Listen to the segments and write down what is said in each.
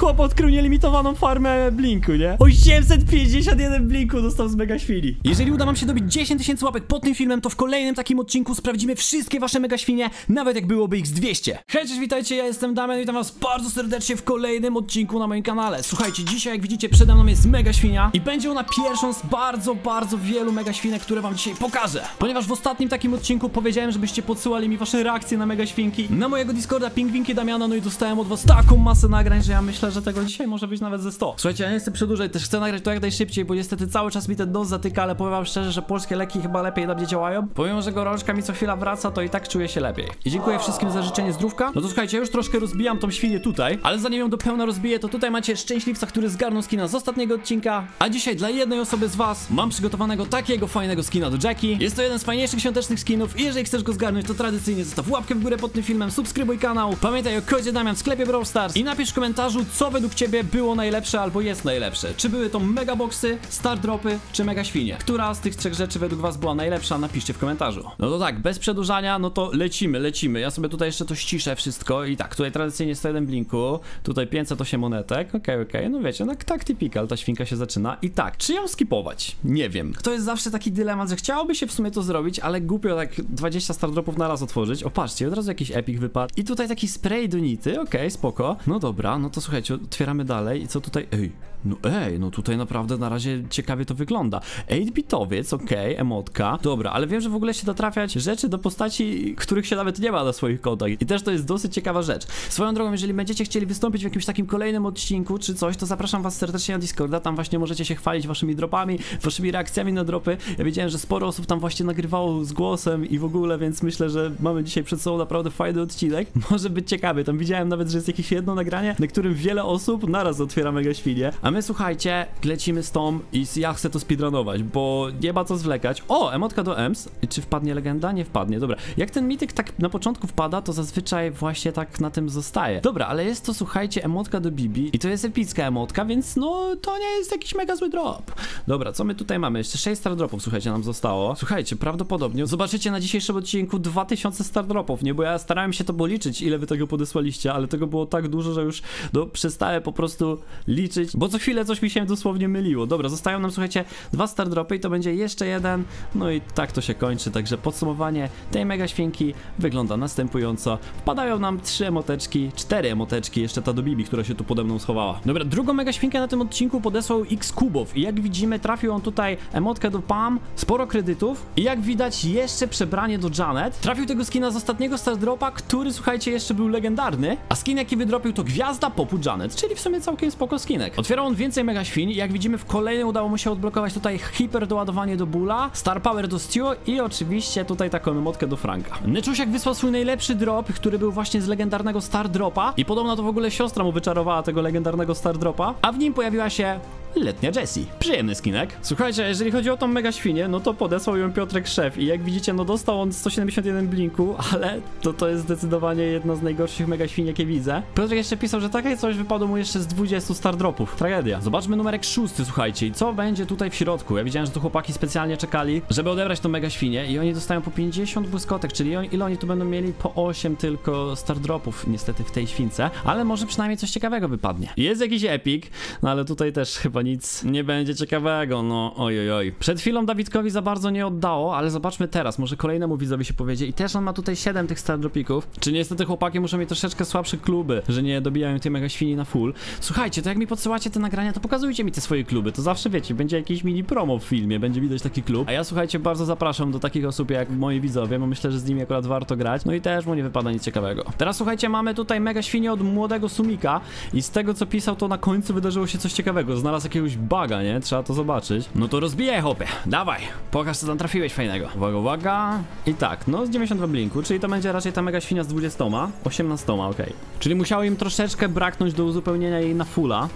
chłop odkrył nielimitowaną farmę Blinku, nie? 851 Blinku dostał z Mega Świni. Jeżeli uda nam się dobić 10 tysięcy łapek pod tym filmem, to w kolejnym takim odcinku sprawdzimy wszystkie wasze Mega Świnie, nawet jak byłoby ich z 200. Hej, cześć, witajcie, ja jestem Damian, witam was bardzo serdecznie w kolejnym odcinku na moim kanale. Słuchajcie, dzisiaj jak widzicie przede mną jest Mega Świnia i będzie ona pierwszą z bardzo, bardzo wielu Mega Świnek, które wam dzisiaj pokażę. Ponieważ w ostatnim takim odcinku powiedziałem, żebyście podsyłali mi wasze reakcje na Mega Świnki na mojego Discorda Pingwinki Damiana, no i dostałem od was taką masę nagrań, że ja myślę, że tego dzisiaj może być nawet ze 100. Słuchajcie, ja nie chcę przedłużać, też chcę nagrać to jak najszybciej, bo niestety cały czas mi ten nos zatyka, ale powiem wam szczerze, że polskie leki chyba lepiej na mnie działają. Pomimo, że gorączka mi co chwila wraca, to i tak czuję się lepiej. I dziękuję wszystkim za życzenie zdrówka. No to słuchajcie, już troszkę rozbijam tą świnię tutaj, ale zanim ją do pełna rozbiję, to tutaj macie szczęśliwca, który zgarnął skina z ostatniego odcinka. A dzisiaj dla jednej osoby z was mam przygotowanego takiego fajnego skina do Jackie. Jest to jeden z fajniejszych świątecznych skinów i jeżeli chcesz go zgarnąć, to tradycyjnie zostaw łapkę w górę pod tym filmem, subskrybuj kanał, pamiętaj o kodzie Damian w sklepie Brawl Stars i napisz w komentarzu, co według ciebie było najlepsze albo jest najlepsze. Czy były to mega boxy, star dropy, czy mega świnie? Która z tych trzech rzeczy według was była najlepsza? Napiszcie w komentarzu. No to tak, bez przedłużania, no to lecimy, lecimy. Ja sobie tutaj jeszcze to ściszę wszystko i tak, tutaj tradycyjnie 101 blinku, tutaj 508 monetek, okej, okay, okej, okay. no wiecie, no tak typical, ta świnka się zaczyna. I tak, czy ją skipować? Nie wiem. To jest zawsze taki dylemat, że chciałoby się w sumie to zrobić, ale głupio tak 20 star dropów na raz otworzyć. O, patrzcie, od razu jakiś epic wypadł. I tutaj taki spray do nity, okej, okay, spoko. No dobra, no to słuchajcie, otwieramy dalej i co tutaj? Ej, no ej, no tutaj naprawdę na razie ciekawie to wygląda. 8-bitowiec, okej, okay, emotka. Dobra, ale wiem, że w ogóle się da trafiać rzeczy do postaci, których się nawet nie ma na swoich kodach. I też to jest dosyć ciekawa rzecz. Swoją drogą, jeżeli będziecie chcieli wystąpić w jakimś takim kolejnym odcinku czy coś, to zapraszam was serdecznie na Discorda. Tam właśnie możecie się chwalić waszymi dropami, waszymi reakcjami na dropy. Ja wiedziałem, że sporo osób tam właśnie nagrywało z głosem i w ogóle, więc myślę, że mamy dzisiaj przed sobą naprawdę fajny odcinek. Może być ciekawy. Tam widziałem nawet, że jest jakieś jedno nagranie, na którym wiele osób naraz otwiera mega świnie. A my słuchajcie, lecimy z tą i ja chcę to speedrunować, bo nie ma co zwlekać. O, emotka do EMS. Czy wpadnie legenda? Nie wpadnie. Dobra. Jak ten mityk tak na początku wpada, to zazwyczaj właśnie tak na tym zostaje. Dobra, ale jest to, słuchajcie, emotka do Bibi i to jest epicka emotka, więc no to nie jest jakiś mega zły drop. Dobra, co my tutaj mamy? Jeszcze 6 star dropów, słuchajcie, nam zostało. Słuchajcie, prawdopodobnie zobaczycie na dzisiejszym odcinku 2000 star dropów, nie? Bo ja starałem się to policzyć, ile wy tego podesłaliście, ale tego było tak dużo, że już no, przestałem po prostu liczyć, bo co chwilę coś mi się dosłownie myliło. Dobra, zostają nam, słuchajcie, dwa star dropy i to będzie jeszcze jeden, no i tak to się kończy, także podsumowanie tej mega świnki wygląda następująco. Wpadają nam trzy emoteczki, cztery emoteczki, jeszcze ta do Bibi, która się tu pode mną schowała. Dobra, drugą mega świnkę na tym odcinku podesłał X Kubów i jak widzimy trafił on tutaj emotkę do Pam, sporo kredytów i jak widać jeszcze przebranie do Janet. Trafił tego skina z ostatniego star dropa, który słuchajcie jeszcze był legendarny, a skin jaki wydropił to gwiazda popu Janet, czyli w sumie całkiem spoko skinek. Otwierał on więcej mega świn jak widzimy w kolejnym udało mu się odblokować tutaj hiper doładowanie do Bula, Star Power do Stu i oczywiście tutaj taką emotkę do Franka. Nyczusiak wysłał swój najlepszy drop, który był właśnie z legendarnego Star Dropa i podobno to w ogóle siostra mu wyczarowała tego legendarnego Star Dropa, a w nim pojawiła się letnia Jessie. Przyjemny skinek. Słuchajcie, jeżeli chodzi o tą mega świnię, no to podesłał ją Piotrek Szef i jak widzicie, no dostał on 171 blinku, ale to, to jest zdecydowanie jedna z najgorszych mega świn, jakie widzę. Piotrek jeszcze pisał, że takie coś wypadło mu jeszcze z 20 star dropów. Tragedia. Zobaczmy numerek szósty, słuchajcie, i co będzie tutaj w środku. Ja widziałem, że tu chłopaki specjalnie czekali, żeby odebrać tą mega świnię i oni dostają po 50 błyskotek, czyli ile oni tu będą mieli? Po 8 tylko star dropów, niestety w tej śwince, ale może przynajmniej coś ciekawego wypadnie. Jest jakiś epic, no ale tutaj też chyba nic nie będzie ciekawego, no oj, oj. Przed chwilą Dawidkowi za bardzo nie oddało, ale zobaczmy teraz, może kolejnemu widzowi się powiedzie. I też on ma tutaj 7 tych star dropików, czy niestety chłopaki muszą mieć troszeczkę słabsze kluby, że nie dobijają tej mega świni na full. Słuchajcie, to jak mi podsyłacie te nagrania, to pokazujcie mi te swoje kluby, to zawsze wiecie, będzie jakiś mini promo w filmie, będzie widać taki klub, a ja słuchajcie, bardzo zapraszam do takich osób jak moi widzowie, bo myślę, że z nimi akurat warto grać, no i też mu nie wypada nic ciekawego. Teraz słuchajcie, mamy tutaj mega świnię od młodego Sumika i z tego co pisał, to na końcu wydarzyło się coś ciekawego, znalazł jakiegoś baga, nie? Trzeba to zobaczyć. No to rozbijaj, hopie. Dawaj. Pokaż, co tam trafiłeś fajnego. Uwaga, uwaga. I tak, no z 92 blinku, czyli to będzie raczej ta mega świnia z 20, 18, okej. Czyli musiało im troszeczkę braknąć do uzupełnienia jej na fulla.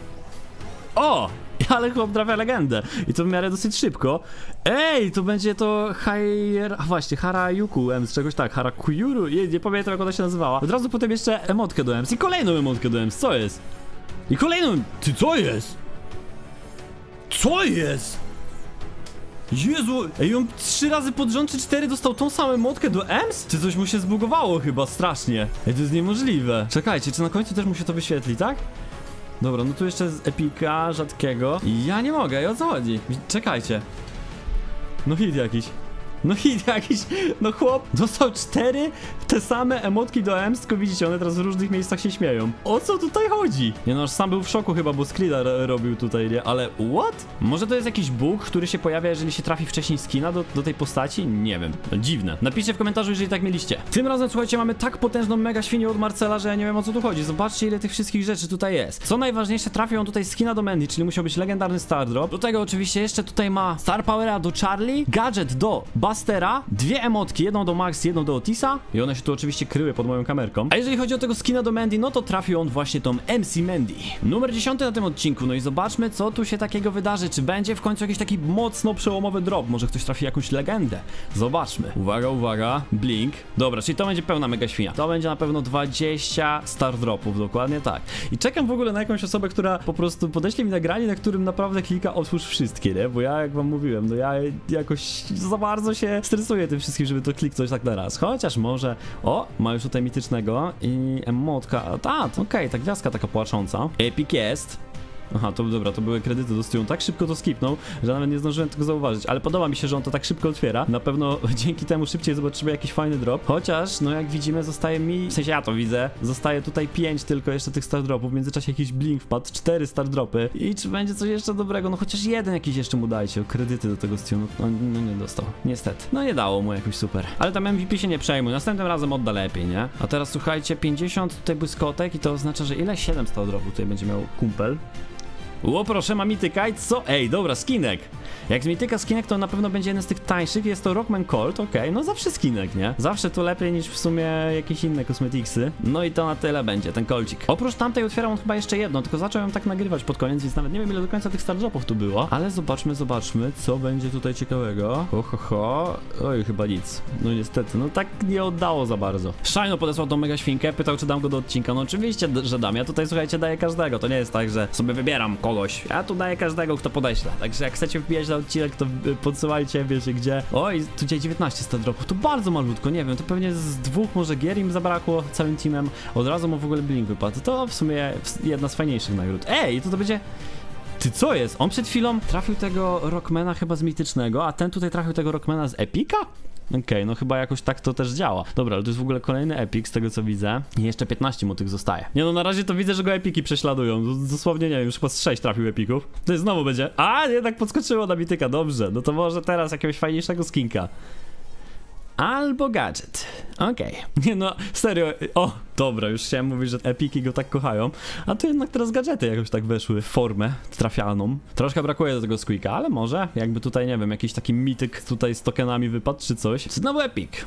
O! Ale chłop trafia legendę. I to w miarę dosyć szybko. Ej, to będzie to Haier... A właśnie, Harayuku M, z czegoś tak. Harakuyuru. Nie, nie pamiętam jak ona się nazywała. Od razu potem jeszcze emotkę do Ems i kolejną emotkę do Ems. Co jest? I kolejną... Ty, co jest? Co jest? Jezu, ej, on trzy razy pod rząd czy cztery dostał tą samą motkę do EMS? Czy coś mu się zbugowało chyba strasznie? Ej, to jest niemożliwe. Czekajcie, czy na końcu też mu się to wyświetli, tak? Dobra, no tu jeszcze z epika rzadkiego. Ja nie mogę, i o co chodzi? Czekajcie. No hit jakiś. No hit jakiś, no chłop dostał cztery te same emotki do EMS, tylko widzicie, one teraz w różnych miejscach się śmieją. O co tutaj chodzi? Nie no, sam był w szoku chyba, bo ro- robił tutaj, nie? Ale what? Może to jest jakiś bóg, który się pojawia, jeżeli się trafi wcześniej skina do, do tej postaci? Nie wiem. No, dziwne. Napiszcie w komentarzu, jeżeli tak mieliście. Tym razem, słuchajcie, mamy tak potężną mega świnię od Marcela, że ja nie wiem o co tu chodzi. Zobaczcie, ile tych wszystkich rzeczy tutaj jest. Co najważniejsze, trafił on tutaj skina do Mandy, czyli musiał być legendarny Star Drop. Do tego oczywiście jeszcze tutaj ma Star Powera do Charlie, gadżet do Bustera, dwie emotki, jedną do Max, jedną do Otisa i one się tu oczywiście kryły pod moją kamerką. A jeżeli chodzi o tego skina do Mandy, no to trafił on właśnie tą MC Mandy. Numer 10 na tym odcinku, no i zobaczmy co tu się takiego wydarzy, czy będzie w końcu jakiś taki mocno przełomowy drop, może ktoś trafi jakąś legendę. Zobaczmy. Uwaga, uwaga, blink. Dobra, czyli to będzie pełna mega świnia. To będzie na pewno 20 star dropów, dokładnie tak. I czekam w ogóle na jakąś osobę, która po prostu podeśle mi nagranie, na którym naprawdę klika otwórz wszystkie, nie? Bo ja, jak wam mówiłem, no ja jakoś za bardzo się stresuję tym wszystkim, żeby to kliknąć tak na raz. Chociaż może... O, ma już tutaj mitycznego i emotka. A, okej, ta gwiazdka taka płacząca. Epic jest. Aha, to dobra, to były kredyty do Steam. Tak szybko to skipnął, że nawet nie zdążyłem tego zauważyć, ale podoba mi się, że on to tak szybko otwiera. Na pewno dzięki temu szybciej zobaczymy jakiś fajny drop. Chociaż, no jak widzimy, zostaje mi, w sensie ja to widzę, zostaje tutaj 5 tylko jeszcze tych star dropów. W międzyczasie jakiś blink wpadł, 4 star dropy. I czy będzie coś jeszcze dobrego? No chociaż jeden jakiś jeszcze mu dajcie, kredyty do tego Steam. No, no nie dostał, niestety. No nie dało mu jakoś super. Ale tam MVP się nie przejmuj, następnym razem odda lepiej, nie? A teraz słuchajcie, 50 tutaj błyskotek i to oznacza, że ile? 7 star dropów tutaj będzie miał kumpel. Ło, proszę, ma mityka i co? Ej, dobra, skinek. Jak z mityka skinek, to na pewno będzie jeden z tych tańszych. Jest to Rockman Colt, okej, no zawsze skinek, nie? Zawsze to lepiej niż w sumie jakieś inne kosmetiksy. No i to na tyle będzie, ten kolcik. Oprócz tamtej otwieram on chyba jeszcze jedno, tylko zacząłem tak nagrywać pod koniec, więc nawet nie wiem ile do końca tych stardropów tu było. Ale zobaczmy, zobaczmy, co będzie tutaj ciekawego. Ho, ho, ho. Oj, chyba nic. No niestety, no tak nie oddało za bardzo. Shino podesłał tą mega świnkę, pytał, czy dam go do odcinka. No oczywiście, że dam. Ja tutaj, słuchajcie, daję każdego. To nie jest tak, że sobie wybieram kogoś. Ja tu daję każdego, kto podeśle. Także jak chcecie wbijać na odcinek, to podsyłajcie, wiecie gdzie. Oj, tu dzisiaj 19 stardropów. To bardzo malutko, nie wiem, to pewnie z dwóch może gier im zabrakło całym teamem. Od razu mu w ogóle blink wypadł. To w sumie jedna z fajniejszych nagród. Ej, to to będzie... Ty co jest? On przed chwilą trafił tego Rockmana chyba z mitycznego, a ten tutaj trafił tego Rockmana z Epika? Okej, no chyba jakoś tak to też działa. Dobra, ale to jest w ogóle kolejny Epic z tego co widzę. I jeszcze 15 mu tych zostaje. Nie no, na razie to widzę, że go Epiki prześladują. Dosłownie nie wiem, już chyba z 6 trafił Epików. To jest znowu będzie. A, jednak podskoczyło na mityka, dobrze. No to może teraz jakiegoś fajniejszego skinka. Albo gadżet. Okej. Nie no, serio. O, dobra, już chciałem mówić, że epiki go tak kochają. A tu jednak teraz gadżety jakoś tak weszły w formę trafialną. Troszkę brakuje do tego squeaka, ale może jakby tutaj, nie wiem, jakiś taki mityk tutaj z tokenami wypadł czy coś. Znowu epik.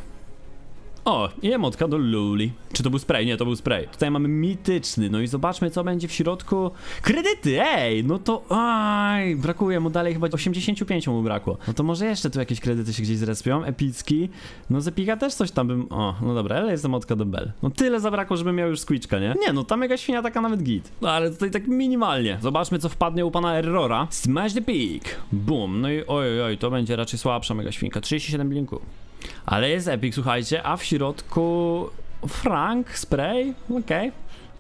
O, i emotka do Luli. Czy to był spray? Nie, to był spray. Tutaj mamy mityczny, no i zobaczmy, co będzie w środku. Kredyty, ej! No to, aj, brakuje mu dalej chyba 85 mu brakło. No to może jeszcze tu jakieś kredyty się gdzieś zrespią, epicki. No z Epika też coś tam bym, o, no dobra, ale jest emotka do Bell. No tyle zabrakło, żeby miał już squeaczka, nie? Nie, no ta mega świnia taka nawet git. No ale tutaj tak minimalnie. Zobaczmy, co wpadnie u pana Errora. Smash the peak. Boom. No i oj, oj, to będzie raczej słabsza mega świnka. 37 blinku. Ale jest epic, słuchajcie, a w środku Frank, spray, okej.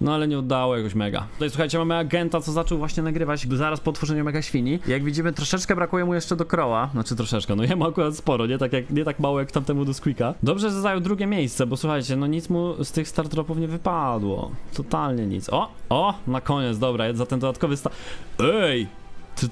No ale nie oddało jakoś mega. Tutaj słuchajcie, mamy agenta, co zaczął właśnie nagrywać zaraz po tworzeniu mega świni. Jak widzimy, troszeczkę brakuje mu jeszcze do Crowa. Znaczy troszeczkę, no jemu akurat sporo, nie tak, jak, nie tak mało jak tamtemu do Squeaka. Dobrze, że zajął drugie miejsce, bo słuchajcie, no nic mu z tych startropów nie wypadło. Totalnie nic. O, o, na koniec, dobra, za ten dodatkowy sta... Ej!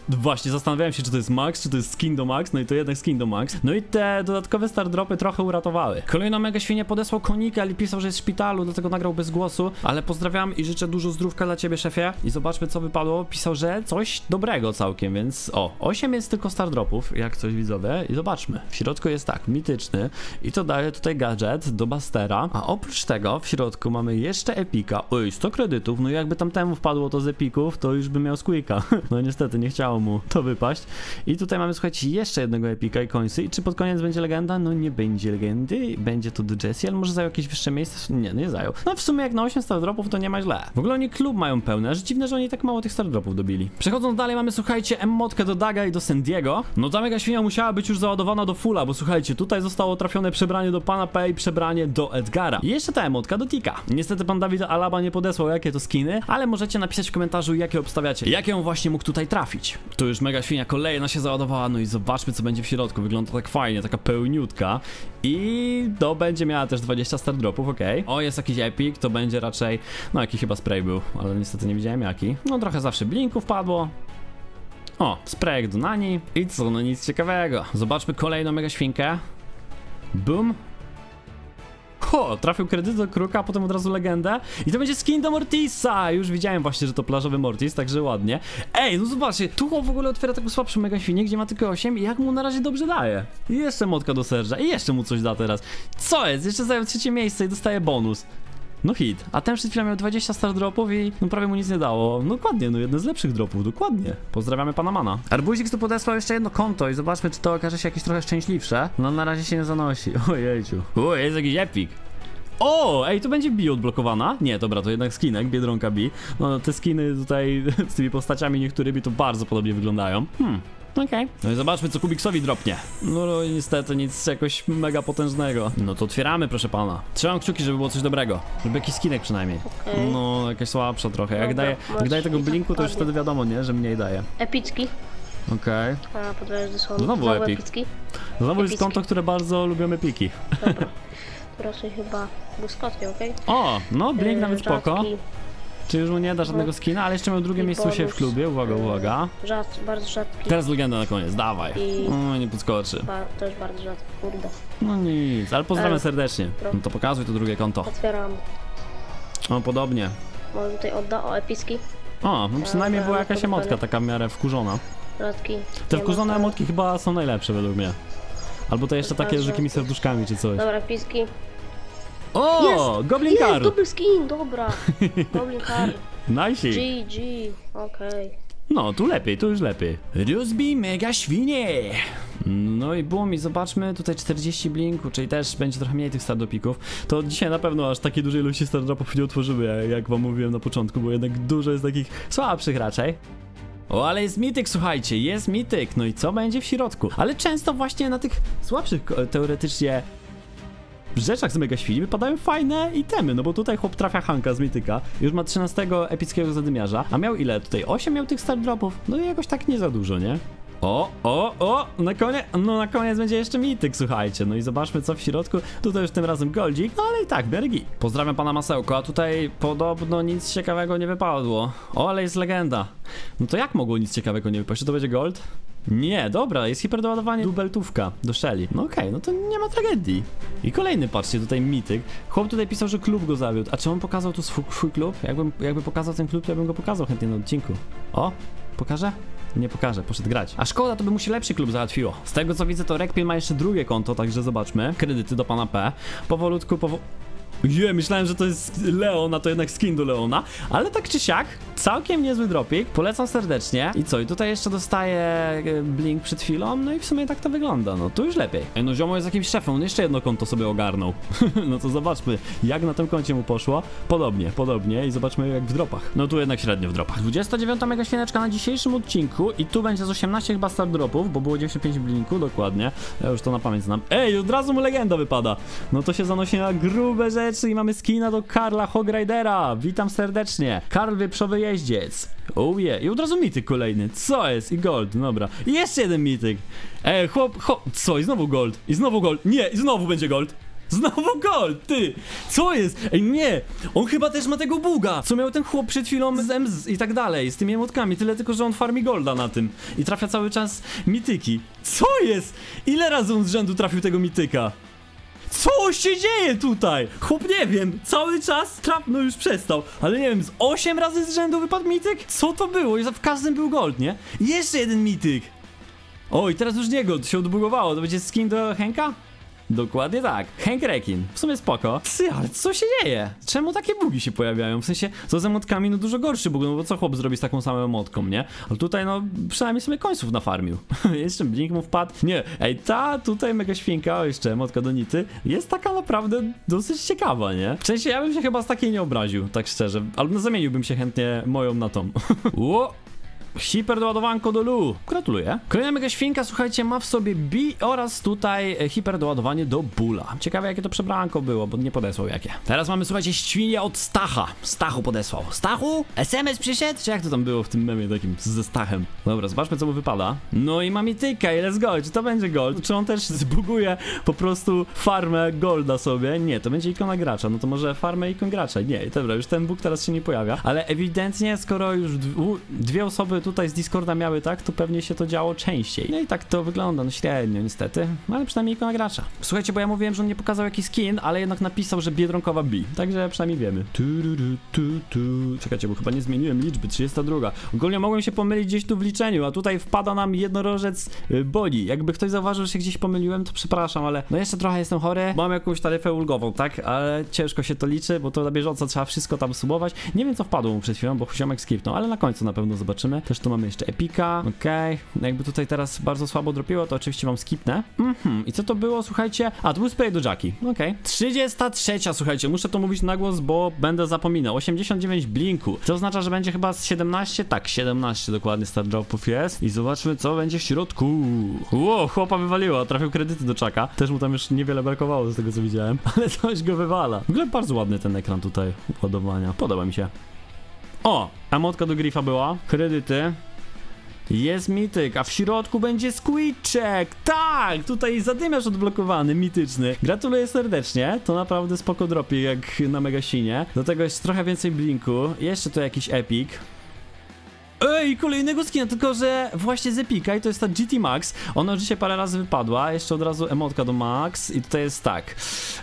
Właśnie zastanawiałem się, czy to jest max, czy to jest skin do max, no i to jednak skin do max. No i te dodatkowe star dropy trochę uratowały. Kolejna mega świnia podesłał konika, ale pisał, że jest w szpitalu, dlatego nagrał bez głosu, ale pozdrawiam i życzę dużo zdrówka dla ciebie, szefie. I zobaczmy, co wypadło. Pisał, że coś dobrego całkiem, więc o, 8 jest tylko star dropów, jak coś widzowie. I zobaczmy. W środku jest tak, mityczny i to daje tutaj gadżet do Bastera, a oprócz tego w środku mamy jeszcze epika. Oj, 100 kredytów, no i jakby tamtemu wpadło to z epików, to już by miał squeaka. No niestety, nie chciało mu to wypaść. I tutaj mamy, słuchajcie, jeszcze jednego epika i końcy. I czy pod koniec będzie legenda? No nie będzie legendy, będzie to do Jesse, ale może zajął jakieś wyższe miejsce? Nie, nie zajął. No w sumie jak na 8 star dropów to nie ma źle. W ogóle oni klub mają pełny, aż dziwne, że oni tak mało tych star dropów dobili. Przechodząc dalej mamy, słuchajcie, emotkę do Daga i do Sandiego. No ta mega świnia musiała być już załadowana do fulla, bo słuchajcie, tutaj zostało trafione przebranie do pana P i przebranie do Edgara. I jeszcze ta emotka do Tika. Niestety pan Dawid Alaba nie podesłał jakie to skiny, ale możecie napisać w komentarzu jakie obstawiacie. Jakie on właśnie mógł tutaj trafić. Tu już mega świnia kolejna się załadowała, no i zobaczmy co będzie w środku. Wygląda tak fajnie, taka pełniutka. I to będzie miała też 20 star dropów, okej. O, jest jakiś epic, to będzie raczej, no jaki chyba spray był, ale niestety nie widziałem jaki. No trochę zawsze blinków padło. O, sprayek do Nani. I co, no nic ciekawego. Zobaczmy kolejną mega świnkę. Boom. Ho, trafił kredyt do Kruka, a potem od razu legendę. I to będzie skin do Mortisa! Już widziałem właśnie, że to plażowy Mortis, także ładnie. Ej, no zobaczcie, tu w ogóle otwiera taką słabszą mega świnię, gdzie ma tylko 8 i jak mu na razie dobrze daje. I jeszcze motka do Serża i jeszcze mu coś da teraz. Co jest? Jeszcze zajął trzecie miejsce i dostaje bonus. No hit. A ten przed chwilą miał 20 star dropów i no prawie mu nic nie dało. No dokładnie, no jeden z lepszych dropów, dokładnie. Pozdrawiamy pana Mana. Arbuzik tu podesłał jeszcze jedno konto i zobaczmy, czy to okaże się jakieś trochę szczęśliwsze. No na razie się nie zanosi. Ojejciu. O, jest jakiś epic. O, ej, to będzie Bi odblokowana? Nie, dobra, to jednak skinek, Biedronka Bi. No, te skiny tutaj z tymi postaciami niektórymi to bardzo podobnie wyglądają. Hmm. Okej. No i zobaczmy, co Kubiksowi dropnie. No, no niestety nic jakoś mega potężnego. No to otwieramy, proszę pana. Trzymam kciuki, żeby było coś dobrego. Żeby jakiś skinek przynajmniej. Okej. No, jakaś słabsza trochę. Jak Dobra, daje, jak daje tego blinku, to już wtedy wiadomo, nie? Że mniej daje. Epicki. Okej. A, podajesz dosłownie. Znowu epic. epicki. Znowu jest konto, które bardzo lubią piki. Dobra. Sobie chyba błyskotki, okej? O, no, blink Yy, nawet spoko. Czy już mu nie da żadnego skina, ale jeszcze miał drugie i miejsce u siebie w bonus. klubie. Uwaga, uwaga. Rzad, bardzo rzadki. Teraz legenda na koniec, dawaj. I- O, nie podskoczy. Ba, też bardzo rzadki, kurde. No nic, ale pozdrawiam E, serdecznie. No to pokazuj to drugie konto. Otwieram. O, podobnie. Może tutaj odda, o epicki. O, no przynajmniej była jakaś emotka taka w miarę wkurzona. Rzadki. Te Nie ma wkurzone emotki chyba są najlepsze według mnie. Albo to jeszcze takie z takimi serduszkami czy coś. Dobra, epicki. O, Jest! Goblin Jest, Car! double skin, dobra. Goblin car. Nice. GG, okej. No, tu lepiej, tu już lepiej. Rozbij mega świnie! No i boom, i zobaczmy, tutaj 40 blinku, czyli też będzie trochę mniej tych stardopików. To dzisiaj na pewno aż takiej dużej ilości stardropów nie otworzymy, jak- wam mówiłem na początku, bo jednak dużo jest takich słabszych raczej. O, ale jest mityk, słuchajcie, jest mityk. No i co będzie w środku? Ale często właśnie na tych słabszych teoretycznie rzeczach z Mega Świni wypadają fajne itemy, no bo tutaj chłop trafia Hanka z Mityka, już ma 13 epickiego zadymiarza, a miał ile tutaj? 8 miał tych start dropów? No i jakoś tak nie za dużo, nie? O, o, o, na koniec, no na koniec będzie jeszcze mityk, słuchajcie, no i zobaczmy co w środku, tutaj już tym razem goldzik, no ale i tak, Bergi. Pozdrawiam pana Masełko, a tutaj podobno nic ciekawego nie wypadło. O, ale jest legenda. No to jak mogło nic ciekawego nie wypaść? Czy to będzie gold? Nie, dobra, jest hiperdoładowanie dubeltówka do Shelly. No okej, no to nie ma tragedii. I kolejny, patrzcie, tutaj mityk. Chłop tutaj pisał, że klub go zawiódł. A czy on pokazał tu swój, swój klub? Jakbym, jakby pokazał ten klub, to ja bym go pokazał chętnie na odcinku. O, pokażę? Nie pokażę, poszedł grać. A szkoda, to by mu się lepszy klub załatwiło. Z tego co widzę, to Rekpil ma jeszcze drugie konto, także zobaczmy. Kredyty do pana P. Powolutku, powo... Je, myślałem, że to jest Leon, a to jednak skin do Leona, ale tak czy siak, całkiem niezły dropik, polecam serdecznie. I co, i tutaj jeszcze dostaję e, blink przed chwilą, no i w sumie tak to wygląda, no tu już lepiej. Ej, no ziomo jest jakimś szefem, on jeszcze jedno konto sobie ogarnął. no to zobaczmy, jak na tym koncie mu poszło. Podobnie, podobnie i zobaczmy jak w dropach. No tu jednak średnio w dropach. 29 mega świneczka na dzisiejszym odcinku i tu będzie z 18 chyba start dropów, bo było 95 blinku, dokładnie. Ja już to na pamięć znam. Ej, od razu mu legenda wypada. No to się zanosi na grube rzeczy i mamy skina do Karla Hogridera. Witam serdecznie. Karl Wieprzowy jeździec. Oh yeah. I od razu mityk kolejny. Co jest? I gold, dobra. I jeszcze jeden mityk. Ej, chłop, chłop. Co? I znowu gold. I znowu gold. Nie, i znowu będzie gold. Znowu gold, ty! Co jest? Ej, nie! On chyba też ma tego buga! Co miał ten chłop przed chwilą z MZ i tak dalej, z tymi emotkami. Tyle tylko, że on farmi golda na tym. I trafia cały czas mityki. Co jest? Ile razy on z rzędu trafił tego mityka? Co się dzieje tutaj? Chłop nie wiem, cały czas trap, no już przestał, ale nie wiem, z 8 razy z rzędu wypadł mityk? Co to było? W każdym był gold, nie? Jeszcze jeden mityk! Oj, teraz już nie gold, się odbugowało, to będzie skin do Henka? Dokładnie tak. Hank Rekin. W sumie spoko. Psy, ale co się dzieje? Czemu takie bugi się pojawiają? W sensie, z emotkami, no dużo gorszy bug, no bo co chłop zrobi z taką samą emotką, nie? Ale tutaj, no, przynajmniej sobie końców nafarmił. jeszcze blink mu wpadł. Nie, ej, ta tutaj mega świnka, jeszcze emotka do nity, jest taka naprawdę dosyć ciekawa, nie? W sensie, ja bym się chyba z takiej nie obraził, tak szczerze. Albo zamieniłbym się chętnie moją na tą. Ło! Hiperdoładowanko do Lu. Gratuluję. Kolejna mega świnka, słuchajcie, ma w sobie B oraz tutaj e, hiperdoładowanie do Bula. Ciekawe jakie to przebranko było, bo nie podesłał jakie. Teraz mamy, słuchajcie, świnię od Stacha. Stachu podesłał. Stachu? SMS przyszedł? Czy jak to tam było w tym memie takim ze Stachem? Dobra, zobaczmy co mu wypada. No i mamy tyka i let's go. Czy to będzie gold? Czy on też zbuguje po prostu farmę golda sobie? Nie, to będzie ikona gracza. No to może farmę ikon gracza. Nie, dobra, już ten bóg teraz się nie pojawia. Ale ewidentnie, skoro już dwie osoby tutaj z Discorda miały tak, to pewnie się to działo częściej. No i tak to wygląda, no średnio niestety, no ale przynajmniej ikona gracza. Słuchajcie, bo ja mówiłem, że on nie pokazał jaki skin, ale jednak napisał, że Biedronkowa B, także przynajmniej wiemy. Tu, tu, tu. Czekajcie, bo chyba nie zmieniłem liczby, 32. Ogólnie mogłem się pomylić gdzieś tu w liczeniu, a tutaj wpada nam jednorożec y, boli. Jakby ktoś zauważył, że się gdzieś pomyliłem, to przepraszam, ale no jeszcze trochę jestem chory, mam jakąś taryfę ulgową, tak, ale ciężko się to liczy, bo to na bieżąco trzeba wszystko tam subować. Nie wiem co wpadło mu przed chwilą, bo ziomek skipnął, ale na końcu na pewno zobaczymy. Tu mamy jeszcze Epika, okej. No Jakby tutaj teraz bardzo słabo dropiło, to oczywiście wam skipnę. Mhm, i co to było, słuchajcie? A, to był spray do Jacki, okej. 33, słuchajcie, muszę to mówić na głos, bo będę zapominał. 89 blinku, to oznacza, że będzie chyba z 17? Tak, 17 dokładnie start dropów jest. I zobaczmy, co będzie w środku. Ło, chłopa wywaliło, trafił kredyty do Czaka. Też mu tam już niewiele brakowało z tego, co widziałem, ale coś go wywala. W ogóle bardzo ładny ten ekran tutaj ładowania. Podoba mi się. O, emotka do Griffa była. Kredyty. Jest mityk, a w środku będzie squeaczek. Tak, tutaj zadymiarz odblokowany, mityczny. Gratuluję serdecznie, to naprawdę spoko dropi jak na Megasinie. Do tego jest trochę więcej blinku. Jeszcze tu jakiś epic. Ej, kolejnego skina, tylko że właśnie z Epika i to jest ta GT Max. Ona już dzisiaj parę razy wypadła, jeszcze od razu emotka do Max i tutaj jest tak.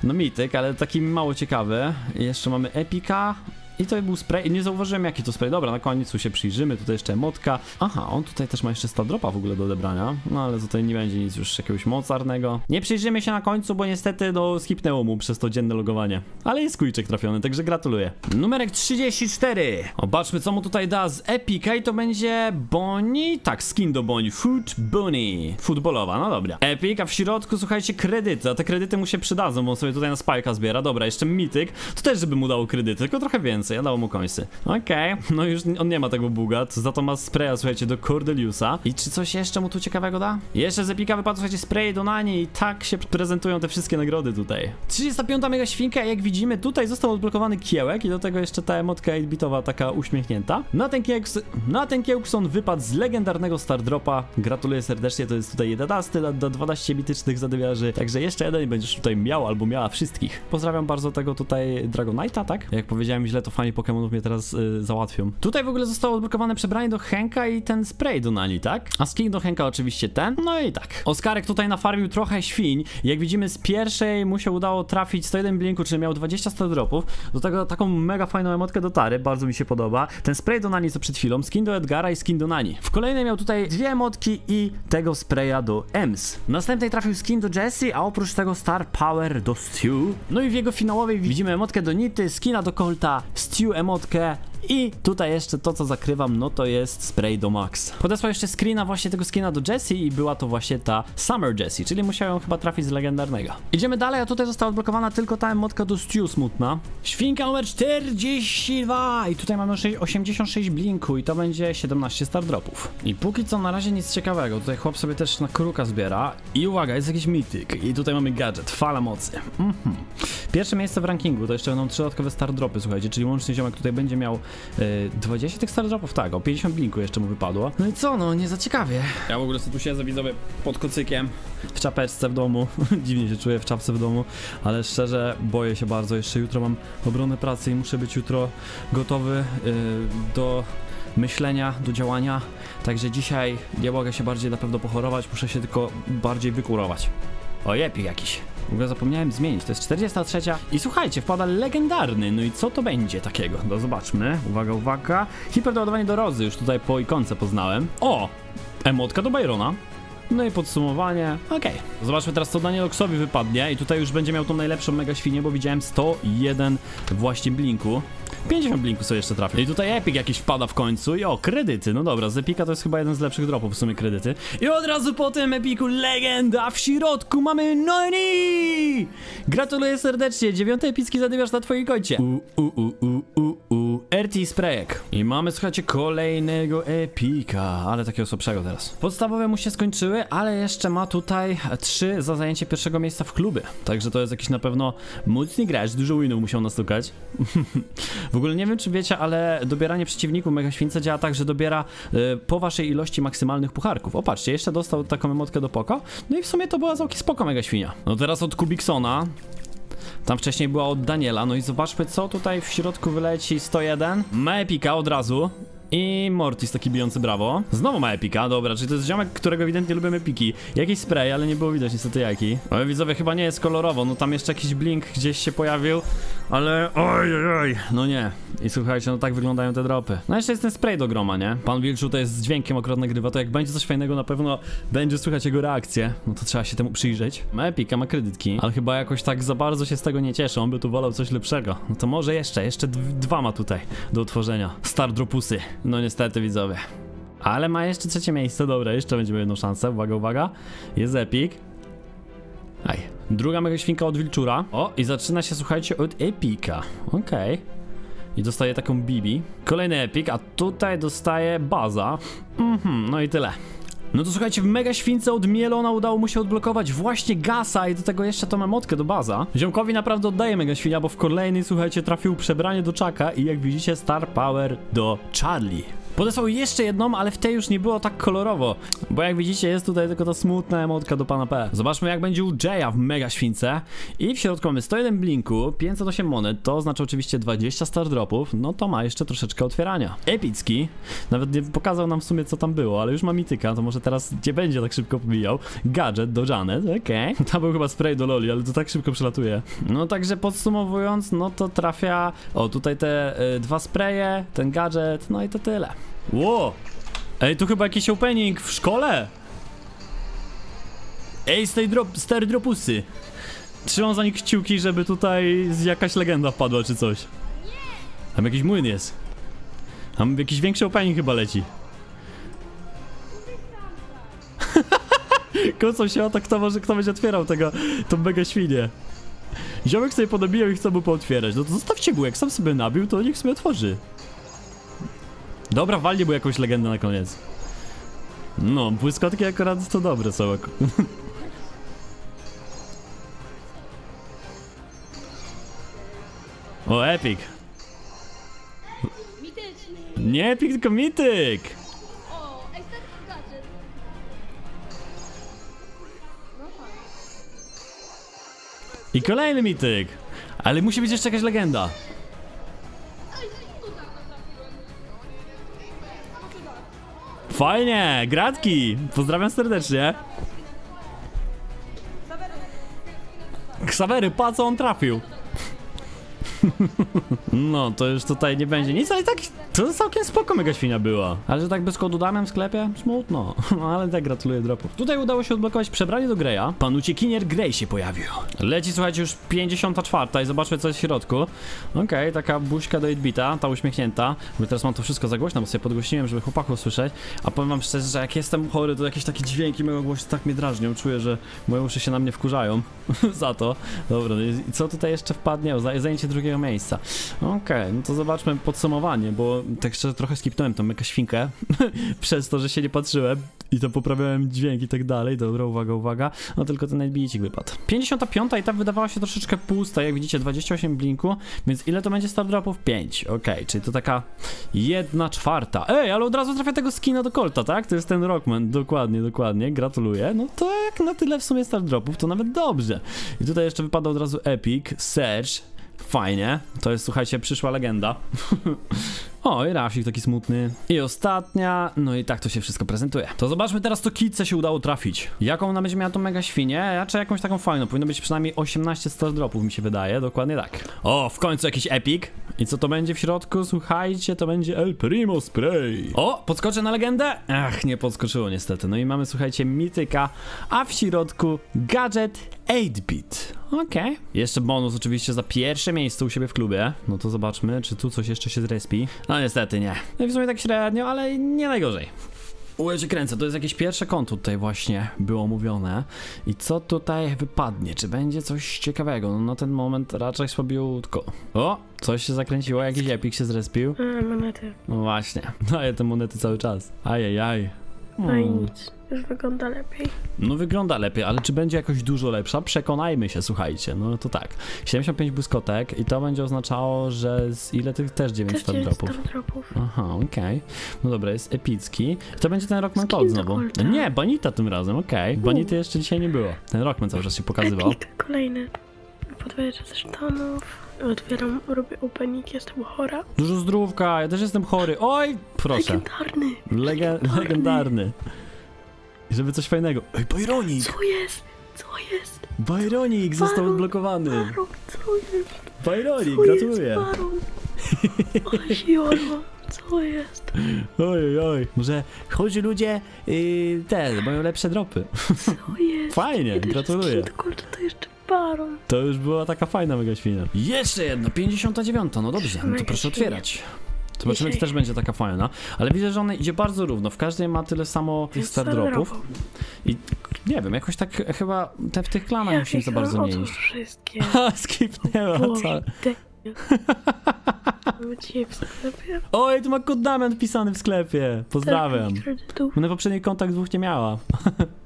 No mityk, ale taki mało ciekawy. Jeszcze mamy Epika. I to był spray. Nie zauważyłem jaki to spray. Dobra, na końcu się przyjrzymy. Tutaj jeszcze emotka. Aha, on tutaj też ma jeszcze stadropa w ogóle do odebrania. No ale tutaj nie będzie nic już jakiegoś mocarnego. Nie przyjrzymy się na końcu, bo niestety no skipnęło mu przez to dzienne logowanie. Ale jest kujczek trafiony, także gratuluję. Numerek 34. Zobaczmy co mu tutaj da z Epica i to będzie Bonnie. Tak, skin do Bonnie. Food Bunny. Futbolowa, no dobra. Epic, a w środku słuchajcie kredyty. A te kredyty mu się przydadzą, bo on sobie tutaj na spajka zbiera. Dobra, jeszcze mityk. To też żeby mu dało kredyty, tylko trochę więcej. Ja dało mu końcy. Okej, no już on nie ma tego buga, za to ma spraya, słuchajcie, do Cordeliusa. I czy coś jeszcze mu tu ciekawego da? Jeszcze z Epika wypadł, słuchajcie, spray do Nani i tak się prezentują te wszystkie nagrody tutaj. 35 mega świnka, jak widzimy, tutaj został odblokowany kiełek i do tego jeszcze ta emotka 8-bitowa taka uśmiechnięta. Na ten kiełks, na ten kiełkson wypadł z legendarnego Stardropa. Gratuluję serdecznie, to jest tutaj 11 do, do 12 mitycznych zadywiarzy, także jeszcze jeden będziesz tutaj miał albo miała wszystkich. Pozdrawiam bardzo tego tutaj Dragonite'a, tak? Jak powiedziałem źle, to fani Pokémonów mnie teraz y, załatwią. Tutaj w ogóle zostało odblokowane przebranie do Henka i ten spray do Nani, tak? A skin do Henka oczywiście ten, no i tak. Oskarek tutaj nafarmił trochę świń. Jak widzimy z pierwszej mu się udało trafić 101 blinku, czyli miał 20 100 dropów. Do tego taką mega fajną emotkę do Tary, bardzo mi się podoba. Ten spray do Nani co przed chwilą, skin do Edgara i skin do Nani. W kolejnej miał tutaj dwie emotki i tego spraya do Ems. Następnej trafił skin do Jessie, a oprócz tego Star Power do Stew. No i w jego finałowej widzimy emotkę do Nity, skina do Colta, Stew emotkę i tutaj jeszcze to, co zakrywam, no to jest spray do Max. Podesłał jeszcze screena właśnie tego skina do Jessie i była to właśnie ta Summer Jessie, czyli musiałem chyba trafić z legendarnego. Idziemy dalej, a tutaj została odblokowana tylko ta emotka do Stew smutna. Świnka numer 42 i tutaj mamy 6, 86 blinku i to będzie 17 star dropów. I póki co na razie nic ciekawego, tutaj chłop sobie też na kruka zbiera i uwaga, jest jakiś mityk i tutaj mamy gadżet, fala mocy. Mhm. Pierwsze miejsce w rankingu, to jeszcze będą 3 dodatkowe star dropy, słuchajcie, czyli łączny ziomek tutaj będzie miał 20 tych star dropów, tak, o 50 blinku jeszcze mu wypadło. No i co, no nie za ciekawie. Ja w ogóle tu siedzę widzowie pod kocykiem w czapeczce w domu. Dziwnie się czuję w czapce w domu, ale szczerze boję się bardzo. Jeszcze jutro mam obronę pracy i muszę być jutro gotowy yy, do myślenia, do działania. Także dzisiaj nie mogę się bardziej na pewno pochorować, muszę się tylko bardziej wykurować. O, epik jakiś. W ogóle zapomniałem zmienić, to jest 43. I słuchajcie, wpada legendarny, no i co to będzie takiego? No zobaczmy, uwaga, uwaga. Hiperdoładowanie do Rozy, już tutaj po ikonce poznałem. O! Emotka do Byrona. No i podsumowanie. Okej. Zobaczmy teraz, co Danieloxowi wypadnie. I tutaj już będzie miał tą najlepszą mega świnię, bo widziałem 101 właśnie blinku. 50 blinku sobie jeszcze trafię. I tutaj Epic jakiś wpada w końcu. I o, kredyty. No dobra, z Epika to jest chyba jeden z lepszych dropów w sumie kredyty. I od razu po tym Epiku legenda. W środku mamy Noni! Gratuluję serdecznie. Dziewiąty epicki zadywiasz na twojej koncie. U, u, u, u, u, u. RT Sprayek. I mamy, słuchajcie, kolejnego epika. Ale takiego słabszego teraz. Podstawowe mu się skończyły, ale jeszcze ma tutaj trzy za zajęcie pierwszego miejsca w klubie. Także to jest jakiś na pewno mocny gracz. Dużo winów musiał nastukać. W ogóle nie wiem, czy wiecie, ale dobieranie przeciwników Mega Śwince działa tak, że dobiera y, po waszej ilości maksymalnych pucharków. O, patrzcie, jeszcze dostał taką emotkę do poko. No i w sumie to była całkiem spoko Mega Świnia. No teraz od Kubiksona. Tam wcześniej była od Daniela, no i zobaczmy co tutaj w środku wyleci 101. Ma epika od razu. I Mortis taki bijący brawo. Znowu ma epika, dobra, czyli to jest ziomek, którego ewidentnie lubimy epiki. Jakiś spray, ale nie było widać niestety jaki. Ale widzowie, chyba nie jest kolorowo, no tam jeszcze jakiś blink gdzieś się pojawił, ale oj, oj, oj, no nie. I słuchajcie, no tak wyglądają te dropy. No jeszcze jest ten spray do groma, nie? Pan Wilczu to jest z dźwiękiem akurat nagrywa, to jak będzie coś fajnego na pewno będzie słychać jego reakcję. No to trzeba się temu przyjrzeć. Ma epika, ma kredytki, ale chyba jakoś tak za bardzo się z tego nie cieszy, on by tu wolał coś lepszego. No to może jeszcze, jeszcze dw- dwa ma tutaj do utworzenia. Star dropusy. No niestety widzowie. Ale ma jeszcze trzecie miejsce, dobra, jeszcze będziemy jedną szansę, uwaga, uwaga. Jest Epic. Aj. Druga mega świnka od Wilczura. O, i zaczyna się, słuchajcie, od Epika. Okej. I dostaje taką Bibi. Kolejny Epic, a tutaj dostaje Baza. Mhm, no i tyle. No to słuchajcie, w mega śwince od Mielona udało mu się odblokować właśnie Gasa i do tego jeszcze tą emotkę do baza. Ziomkowi naprawdę oddaje mega świnia, bo w kolejnej, słuchajcie, trafił przebranie do Czaka i jak widzicie Star Power do Charlie. Podesłał jeszcze jedną, ale w tej już nie było tak kolorowo, bo jak widzicie jest tutaj tylko ta smutna emotka do pana P. Zobaczmy jak będzie u Jaya w mega śwince i w środku mamy 101 blinku, 508 monet, to oznacza oczywiście 20 star dropów, no to ma jeszcze troszeczkę otwierania. Epicki, nawet nie pokazał nam w sumie co tam było, ale już ma mityka, to może teraz nie będzie tak szybko pobijał. Gadżet do Janet, okej. To był chyba spray do Loli, ale to tak szybko przelatuje. No także podsumowując, no to trafia, o tutaj te y, dwa spraye, ten gadżet, no i to tyle. Ło! Ej, tu chyba jakiś opening w szkole? Ej, z tej drop, stary dropusy. Trzymam za nich kciuki, żeby tutaj jakaś legenda wpadła czy coś. Tam jakiś młyn jest. Tam jakiś większy opening chyba leci. Kłócą się o to, kto, może, kto będzie otwierał tego, tą mega świnię. Ziomek sobie podobijał i chce mu pootwierać. No to zostawcie go, jak sam sobie nabił, to niech sobie otworzy. Dobra, walnie mu jakąś legendę na koniec. No, błyskotki akurat to dobre są. O, epic. Nie epic, tylko mityk. No. I kolejny mityk. Ale musi być jeszcze jakaś legenda. Fajnie, gratki. Pozdrawiam serdecznie. Ksawery, pa co on trafił. No, to już tutaj nie będzie nic, ale tak to całkiem spoko mega świnia była. Ale że tak bez kodu damem w sklepie? Smutno. No, ale tak gratuluję dropów. Tutaj udało się odblokować przebranie do Greya. Pan uciekinier Grey się pojawił. Leci, słuchajcie, już 54 i zobaczmy co jest w środku. Okej, taka buźka do 8-bita, ta uśmiechnięta. Bo teraz mam to wszystko za głośno, bo sobie podgłośniłem, żeby chłopaków słyszeć. A powiem wam szczerze, że jak jestem chory, to jakieś takie dźwięki mego głosu tak mnie drażnią. Czuję, że moje uszy się na mnie wkurzają. za to. Dobra, no i co tutaj jeszcze wpadnie? O, zaj- zajęcie drugiego miejsca. Okej, no to zobaczmy podsumowanie, bo tak szczerze trochę skipnąłem tą mega świnkę przez to, że się nie patrzyłem i to poprawiałem dźwięk i tak dalej. Dobra, uwaga, uwaga. No tylko ten odbicik wypadł. 55 i ta wydawała się troszeczkę pusta, jak widzicie 28 blinku, więc ile to będzie star dropów? 5. Okej, czyli to taka jedna czwarta. Ej, ale od razu trafia tego skina do Colta, tak? To jest ten Rockman, dokładnie, dokładnie. Gratuluję. No to jak na tyle w sumie star dropów, to nawet dobrze. I tutaj jeszcze wypada od razu Epic, Search. Fajnie, to jest słuchajcie, przyszła legenda. O, i Rafik taki smutny. I ostatnia, no i tak to się wszystko prezentuje. To zobaczmy teraz, co Kitce się udało trafić. Jaką ona będzie miała tą mega świnię, raczej jakąś taką fajną. Powinno być przynajmniej 18 star dropów, mi się wydaje, dokładnie tak. O, w końcu jakiś epic. I co to będzie w środku? Słuchajcie, to będzie El Primo Spray. O, podskoczę na legendę? Ach, nie podskoczyło niestety. No i mamy, słuchajcie, mityka, a w środku gadżet 8-bit. Okej. Jeszcze bonus oczywiście za pierwsze miejsce u siebie w klubie. No to zobaczmy, czy tu coś jeszcze się zrespi. No niestety nie. No i w sumie tak średnio, ale nie najgorzej. Cię kręcę, to jest jakieś pierwsze konto tutaj właśnie było mówione. I co tutaj wypadnie? Czy będzie coś ciekawego? No na ten moment raczej słabiutko. O, coś się zakręciło, jakiś epik się zrespił. A, monety. No właśnie, daję te monety cały czas. Ajajaj. No i Hmm. nic. Już wygląda lepiej. No wygląda lepiej, ale czy będzie jakoś dużo lepsza? Przekonajmy się, słuchajcie. No to tak. 75 błyskotek i to będzie oznaczało, że z ile tych też 9 Też star jest dropów. tam dropów. Aha, okej. No dobra, jest epicki. To będzie ten Rockman Cold znowu. Golda. Nie, Bonita tym razem, okej. Bonity jeszcze dzisiaj nie było. Ten Rockman cały czas się pokazywał. Epic, kolejny. Podwoję ze sztanów. Otwieram, robię opening, jestem chora. Dużo zdrówka, ja też jestem chory. Oj, proszę. Legendarny. Lege legendarny. I żeby coś fajnego. Ej, Byronik! Co jest? Co jest? Byronik został Baron, odblokowany. Baron, co jest? Byronik, Co jest gratuluję. Baron? O, siolo. Co jest? Oj, oj. Może chodzi ludzie, yy, te, mają lepsze dropy. Co jest? Fajnie, Kiedy gratuluję. golda, to jeszcze Baron. To już była taka fajna mega świnia. Jeszcze jedna, 59. No dobrze, no to proszę otwierać. Zobaczymy, czy też będzie taka fajna. Ale widzę, że ona idzie bardzo równo. W każdej ma tyle samo tych star dropów. I nie wiem, jakoś tak chyba te, w tych klanach musi za bardzo nie iść. wszystkie. Skipnęła Boże, całe. Ty. Mamy dzisiaj w sklepie. Oj, tu ma kod Damian wpisany w sklepie. Pozdrawiam. Kredytów. Na poprzedni kontakt dwóch nie miała.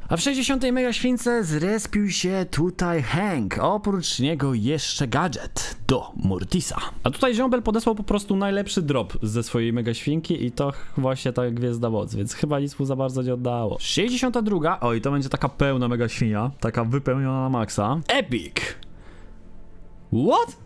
A w 60. mega śwince zrespił się tutaj Hank. Oprócz niego jeszcze gadżet do Mortisa. A tutaj Ziombel podesłał po prostu najlepszy drop ze swojej mega świnki i to właśnie ta gwiezda moc, więc chyba nic mu za bardzo nie oddało. 62. Oj, to będzie taka pełna mega świnia. Taka wypełniona na maksa. Epic! What?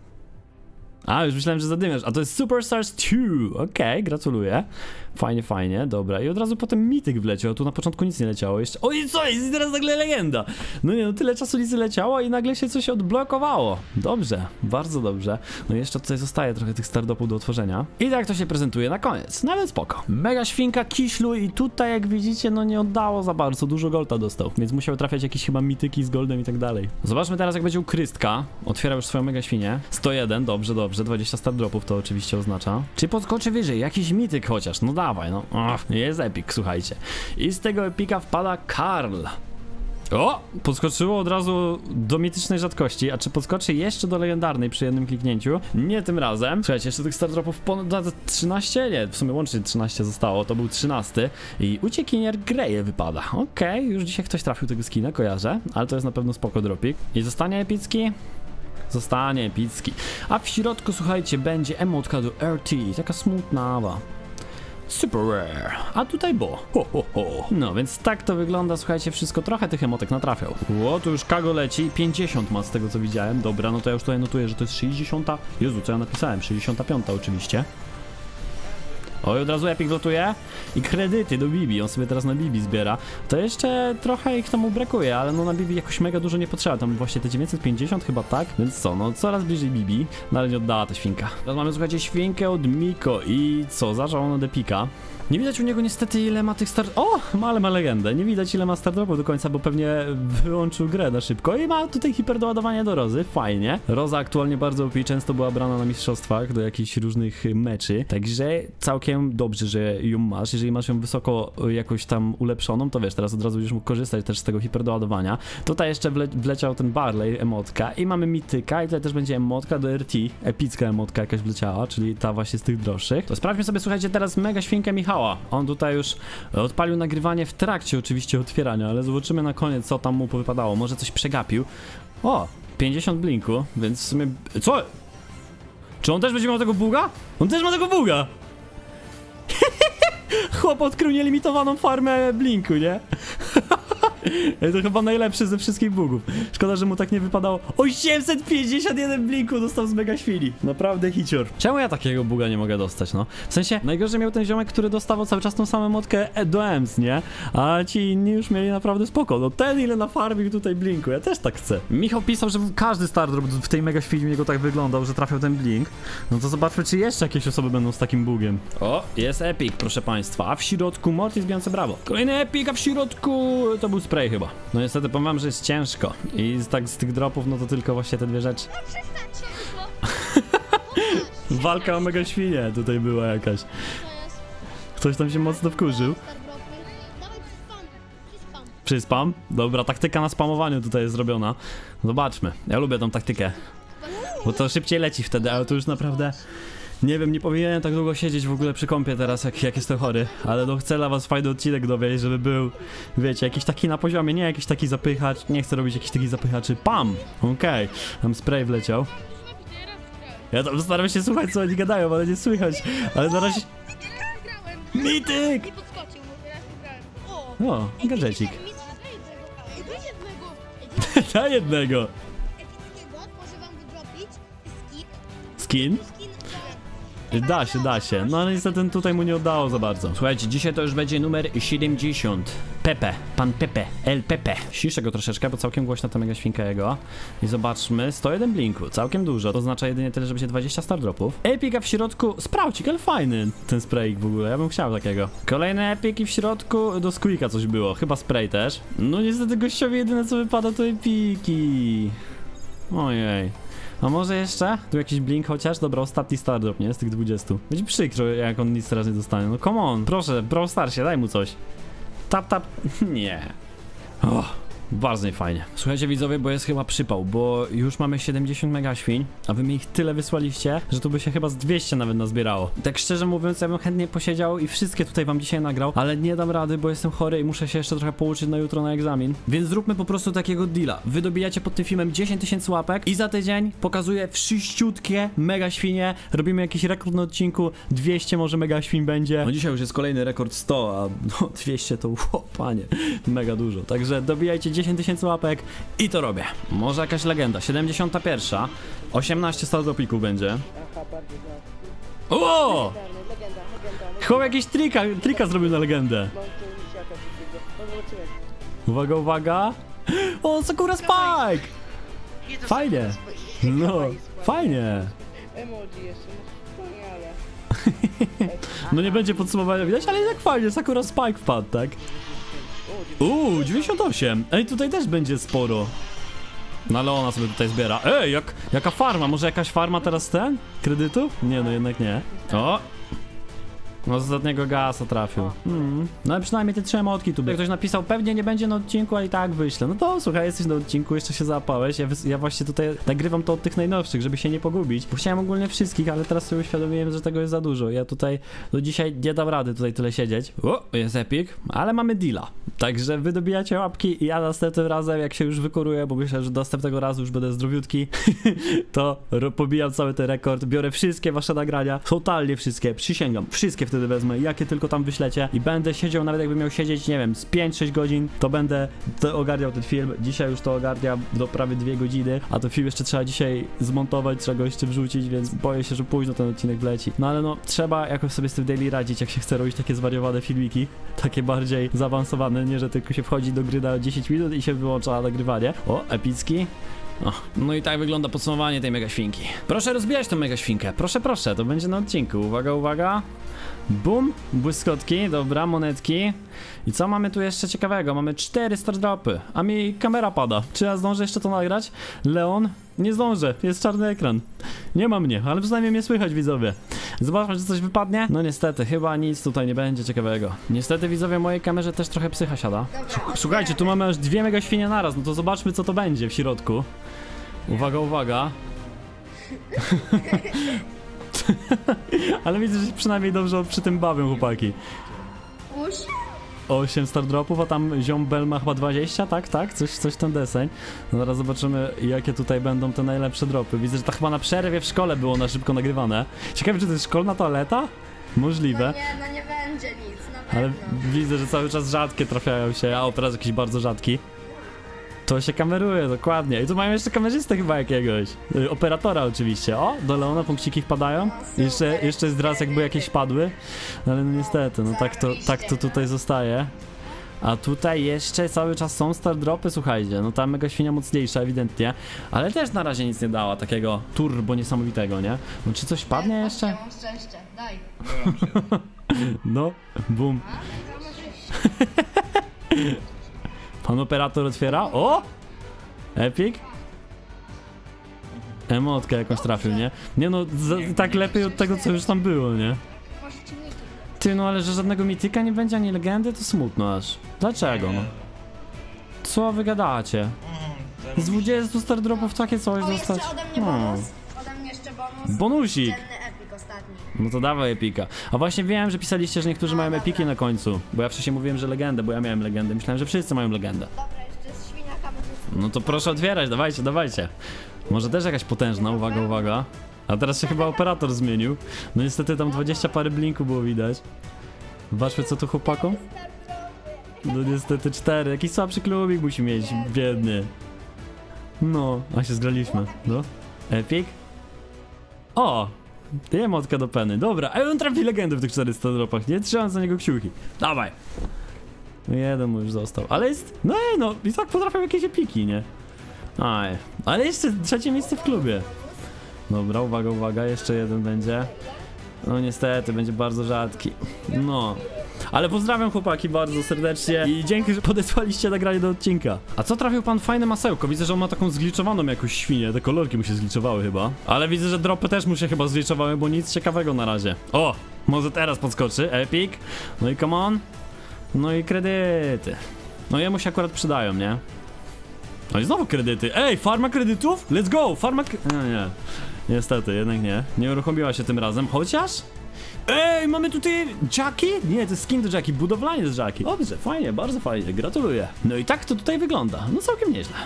A, już myślałem, że zadymiasz. A to jest Superstars 2. Okej, gratuluję. Fajnie, fajnie, dobra. I od razu potem mityk wleciał. Tu na początku nic nie leciało jeszcze. Oj, co jest? I teraz nagle legenda. No nie, no tyle czasu nic leciało i nagle się coś odblokowało. Dobrze, bardzo dobrze. No i jeszcze tutaj zostaje trochę tych stardopów do otworzenia. I tak to się prezentuje na koniec. Nawet spoko. Mega świnka Kiślu i tutaj jak widzicie, no nie oddało za bardzo. Dużo golda dostał, więc musiał trafiać jakieś chyba mityki z goldem i tak dalej. Zobaczmy teraz jak będzie u Krystka. Otwiera już swoją mega świnię. 101, dobrze, dobrze. 20 stardropów to oczywiście oznacza. Czy podskoczy wyżej? Jakiś mityk chociaż. No dawaj, no. Ach, jest epik, słuchajcie. I z tego epika wpada Karl. O! Podskoczyło od razu do mitycznej rzadkości, a czy podskoczy jeszcze do legendarnej przy jednym kliknięciu? Nie tym razem. Słuchajcie, jeszcze tych stardropów ponad 13? Nie, w sumie łącznie 13 zostało, to był 13. I uciekinier Greje wypada. Okej, już dzisiaj ktoś trafił tego skina, kojarzę, ale to jest na pewno spoko dropik. I zostanie epicki? Zostanie epicki. A w środku, słuchajcie, będzie emotka do RT, taka smutnawa. Super rare. A tutaj było. Ho, ho, ho. No więc tak to wygląda, słuchajcie, wszystko trochę tych emotek natrafiał. Ło, tu już Kago leci, 50 ma z tego co widziałem. Dobra, no to ja już tutaj notuję, że to jest 60. Jezu, co ja napisałem? 65 oczywiście. Oj, od razu Epic lotuje i kredyty do Bibi, on sobie teraz na Bibi zbiera. To jeszcze trochę ich tam brakuje, ale no na Bibi jakoś mega dużo nie potrzeba, tam właśnie te 950 chyba tak, więc co, no coraz bliżej Bibi, no nie oddała ta świnka. Teraz mamy, słuchajcie, świnkę od Miko i co, zaczął on od Epika. Nie widać u niego niestety ile ma tych start... O! Ma, ale ma legendę. Nie widać ile ma stardropów do końca, bo pewnie wyłączył grę na szybko i ma tutaj hiperdoładowanie do Rozy. Fajnie. Roza aktualnie bardzo OP często była brana na mistrzostwach do jakichś różnych meczy, także całkiem dobrze, że ją masz. Jeżeli masz ją wysoko jakoś tam ulepszoną, to wiesz, teraz od razu będziesz mógł korzystać też z tego hiperdoładowania. Tutaj jeszcze wle wleciał ten Barley, emotka i mamy mityka i tutaj też będzie emotka do RT. Epicka emotka jakaś wleciała, czyli ta właśnie z tych droższych. To sprawdźmy sobie, słuchajcie, teraz mega świnkę Michała. On tutaj już odpalił nagrywanie w trakcie oczywiście otwierania, ale zobaczymy na koniec, co tam mu wypadało. Może coś przegapił. O, 50 blinku, więc w sumie... Co? Czy on też będzie miał tego buga? On też ma tego buga! Chłop odkrył nielimitowaną farmę blinku, nie? To chyba najlepszy ze wszystkich bugów. Szkoda, że mu tak nie wypadało. 851 blinku dostał z mega świni. Naprawdę hicior. Czemu ja takiego buga nie mogę dostać, no? W sensie, najgorzej miał ten ziomek, który dostawał cały czas tą samą motkę e- do EMS, nie? A ci inni już mieli naprawdę spoko. No ten ile na farming tutaj blinku, ja też tak chcę. Michał pisał, że każdy Stardrop w tej mega świni niego tak wyglądał, że trafiał ten blink. No to zobaczmy, czy jeszcze jakieś osoby będą z takim bugiem. O, jest Epic, proszę państwa. A w środku Mortis bijący brawo. Kolejny Epic, a w środku to był spray chyba. No niestety powiem wam, że jest ciężko. I z, tak z tych dropów, no to tylko właśnie te dwie rzeczy. No. Walka o mega świnie tutaj była jakaś. Ktoś tam się mocno wkurzył. Przy spam? Dobra, taktyka na spamowaniu tutaj jest zrobiona. Zobaczmy. Ja lubię tą taktykę. Bo to szybciej leci wtedy, ale to już naprawdę... Nie wiem, nie powinienem tak długo siedzieć w ogóle przy kąpie teraz, jak, jak jestem chory, ale no chcę dla was fajny odcinek dowieść, żeby był, wiecie, jakiś taki na poziomie, nie jakiś taki zapychacz, nie chcę robić jakiś taki zapychaczy, pam, okej, tam spray wleciał. Ja tam staram się słuchać, co oni gadają, ale nie słychać, ale na razie... Mityk! O! Gadżecik. Daj jednego. Ej, Da się, da się. No ale niestety tutaj mu nie udało za bardzo. Słuchajcie, dzisiaj to już będzie numer 70. Pepe, pan Pepe, El Pepe. Ciszę go troszeczkę, bo całkiem głośna ta mega świnka jego. I zobaczmy, 101 blinku, całkiem dużo. To oznacza jedynie tyle, że będzie 20 star dropów. Epika w środku, sprawdzik, ale fajny ten sprayik w ogóle, ja bym chciał takiego. Kolejne epiki w środku, do Squeaka coś było, chyba spray też. No niestety gościowi jedyne co wypada to epiki. Ojej. A może jeszcze? Tu jakiś blink chociaż? Dobra, ostatni stardrop, nie? Z tych 20. Będzie przykro, jak on nic teraz nie dostanie. No come on, proszę, Brawl Starsie, daj mu coś. Tap, tap. Nie. O, bardzo niefajnie. Słuchajcie widzowie, bo jest chyba przypał, bo już mamy 70 mega świń, a wy mi ich tyle wysłaliście, że tu by się chyba z 200 nawet nazbierało. Tak szczerze mówiąc, ja bym chętnie posiedział i wszystkie tutaj wam dzisiaj nagrał, ale nie dam rady, bo jestem chory i muszę się jeszcze trochę pouczyć na jutro na egzamin. Więc zróbmy po prostu takiego deala. Wy dobijacie pod tym filmem 10 tysięcy łapek i za tydzień pokazuję wszyściutkie mega świnie, robimy jakiś rekord na odcinku, 200 może mega świń będzie. No dzisiaj już jest kolejny rekord 100, a no 200 to, o panie, mega dużo. Także dobijajcie 10 tysięcy łapek i to robię. Może jakaś legenda, 71, 18 stardopików będzie. O! Chłop jakiś trika, trika zrobił na legendę. Uwaga, uwaga. O, Sakura Spike! Fajnie. No, fajnie. Emoji jeszcze, no nie będzie podsumowania widać, ale jak fajnie, Sakura Spike wpadł, tak? Uuu, 98. Ej, tutaj też będzie sporo. No ale ona sobie tutaj zbiera. Ej, jak, jaka farma? Może jakaś farma teraz ten? Kredytów? Nie, no jednak nie. O! No z ostatniego gasa trafił. Mm. No ale przynajmniej te trzy motki tu były. Ktoś napisał, pewnie nie będzie na odcinku, ale i tak wyślę. No to słuchaj, jesteś na odcinku, jeszcze się załapałeś. Ja, ja właśnie tutaj nagrywam to od tych najnowszych, żeby się nie pogubić. Bo chciałem ogólnie wszystkich, ale teraz sobie uświadomiłem, że tego jest za dużo. Ja tutaj do dzisiaj nie dam rady tutaj tyle siedzieć. O, jest epic, ale mamy deala. Także wy dobijacie łapki i ja następnym razem, jak się już wykoruję, bo myślę, że następnego razu już będę zdrowiutki, to pobijam cały ten rekord, biorę wszystkie wasze nagrania, totalnie wszystkie, przysięgam, wszystkie wtedy wezmę, jakie tylko tam wyślecie i będę siedział, nawet jakbym miał siedzieć, nie wiem, z 5-6 godzin, to będę to ogarniał ten film. Dzisiaj już to ogarniam do prawie 2 godziny, a to film jeszcze trzeba dzisiaj zmontować, trzeba go jeszcze wrzucić, więc boję się, że późno ten odcinek wleci. No ale no, trzeba jakoś sobie z tym daily radzić, jak się chce robić takie zwariowane filmiki, takie bardziej zaawansowane, nie, że tylko się wchodzi do gry na 10 minut i się wyłącza nagrywanie. O, epicki. No, no i tak wygląda podsumowanie tej mega świnki. Proszę rozbijać tą mega świnkę, proszę, proszę, to będzie na odcinku. Uwaga, uwaga. Bum, błyskotki, dobra, monetki. I co mamy tu jeszcze ciekawego? Mamy cztery stardropy, a mi kamera pada. Czy ja zdążę jeszcze to nagrać? Leon? Nie zdążę, jest czarny ekran. Nie ma mnie, ale przynajmniej mnie słychać, widzowie. Zobaczmy, czy coś wypadnie. No niestety, chyba nic tutaj nie będzie ciekawego. Niestety, widzowie, mojej kamerze też trochę psycha siada. Słuch- Słuchajcie, tu mamy aż dwie mega świnie naraz, no to zobaczmy, co to będzie w środku. Uwaga, uwaga. Ale widzę, że się przynajmniej dobrze przy tym bawią chłopaki. 8 star dropów, a tam ziom Bell ma chyba 20, tak? Tak? Coś, coś ten deseń. No zaraz zobaczymy, jakie tutaj będą te najlepsze dropy. Widzę, że to chyba na przerwie w szkole było na szybko nagrywane. Ciekawe, czy to jest szkolna toaleta? Możliwe. Nie, no nie będzie nic, na Ale pewno. widzę, że cały czas rzadkie trafiają się, a o teraz jakiś bardzo rzadki. To się kameruje, dokładnie. I tu mają jeszcze kamerzystę chyba jakiegoś. Y, operatora oczywiście. O, do Leona punkciki wpadają. Jeszcze, jeszcze jest raz jakby jakieś padły. Ale no niestety, no tak to, tak to tutaj zostaje. A tutaj jeszcze cały czas są star dropy, słuchajcie. No ta mega świnia mocniejsza ewidentnie. Ale też na razie nic nie dała takiego turbo niesamowitego, nie? No czy coś padnie jeszcze? Ja mam szczęście, daj. No, bum. Pan operator otwiera. O! Epic. Emotkę jakąś trafił, nie? Nie no, za, tak lepiej od tego, co już tam było, nie? Ty, no ale że żadnego mityka nie będzie, ani legendy, to smutno aż. Dlaczego, no? Co wy gadacie? Z 20 star dropów takie coś O, dostać? jeszcze ode mnie bonus. Ode mnie jeszcze bonus. Bonusik! Ostatni. No to dawaj epika. A właśnie wiem, że pisaliście, że niektórzy mają epiki na końcu. Bo ja wcześniej mówiłem, że legendę, bo ja miałem legendę. Myślałem, że wszyscy mają legendę. Dobra, jeszcze jest świnia kamerzysta. No to proszę otwierać, dawajcie, dawajcie. Może też jakaś potężna, uwaga, uwaga. A teraz się chyba operator zmienił. No niestety tam 20 parę blinku było widać. Zobaczmy co tu chłopakom. No niestety 4. Jakiś słabszy klubik musi mieć, biedny. No, a się zgraliśmy. No. Epic. O! Dwie motka do peny. Dobra, a on trafi legendę w tych 400 dropach, nie? Trzymam za niego kciuki. Dawaj. No jeden mu już został. Ale jest... No ej, no i tak potrafią jakieś epiki, nie? Aj, ale jeszcze trzecie miejsce w klubie. Dobra, uwaga, uwaga, jeszcze jeden będzie. No niestety, będzie bardzo rzadki. No. Ale pozdrawiam chłopaki bardzo serdecznie i dzięki, że podesłaliście nagranie do odcinka. A co trafił pan fajne masełko? Widzę, że on ma taką zgliczowaną jakąś świnię, te kolorki mu się zgliczowały chyba. Ale widzę, że dropy też mu się chyba zgliczowały, bo nic ciekawego na razie. O, może teraz podskoczy, epic. No i come on. No i kredyty. No jemu się akurat przydają, nie? No i znowu kredyty. Ej, farma kredytów? Let's go! Farma. No nie. Niestety, jednak nie. Nie uruchomiła się tym razem, chociaż... Ej, mamy tutaj Jackie? Nie, to jest skin do Jackie, budowlanie z Jackie. Dobrze, fajnie, bardzo fajnie, gratuluję. No i tak to tutaj wygląda, no całkiem nieźle.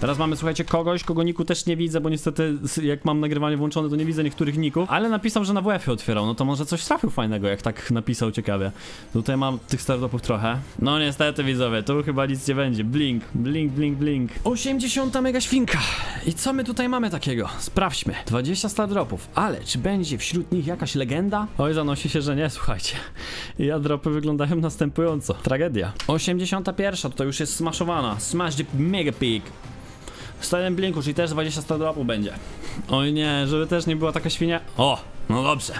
Teraz mamy, słuchajcie, kogoś, kogo niku też nie widzę, bo niestety jak mam nagrywanie włączone, to nie widzę niektórych ników, ale napisał, że na WF-ie otwierał, no to może coś trafił fajnego, jak tak napisał ciekawie. Tutaj mam tych startupów trochę. No niestety, widzowie, tu chyba nic nie będzie. Blink, blink, blink, blink. 80 mega świnka. I co my tutaj mamy takiego? Sprawdźmy. 20 stardropów, ale czy będzie wśród nich jakaś legenda? Oj, zanosi się, że nie, słuchajcie. I dropy wyglądają następująco. Tragedia. 81, tutaj już jest smashowana. Smash the mega pig. 101 blinku, czyli też 20 stardropów będzie. Oj nie, żeby też nie była taka świnia. O, no dobrze.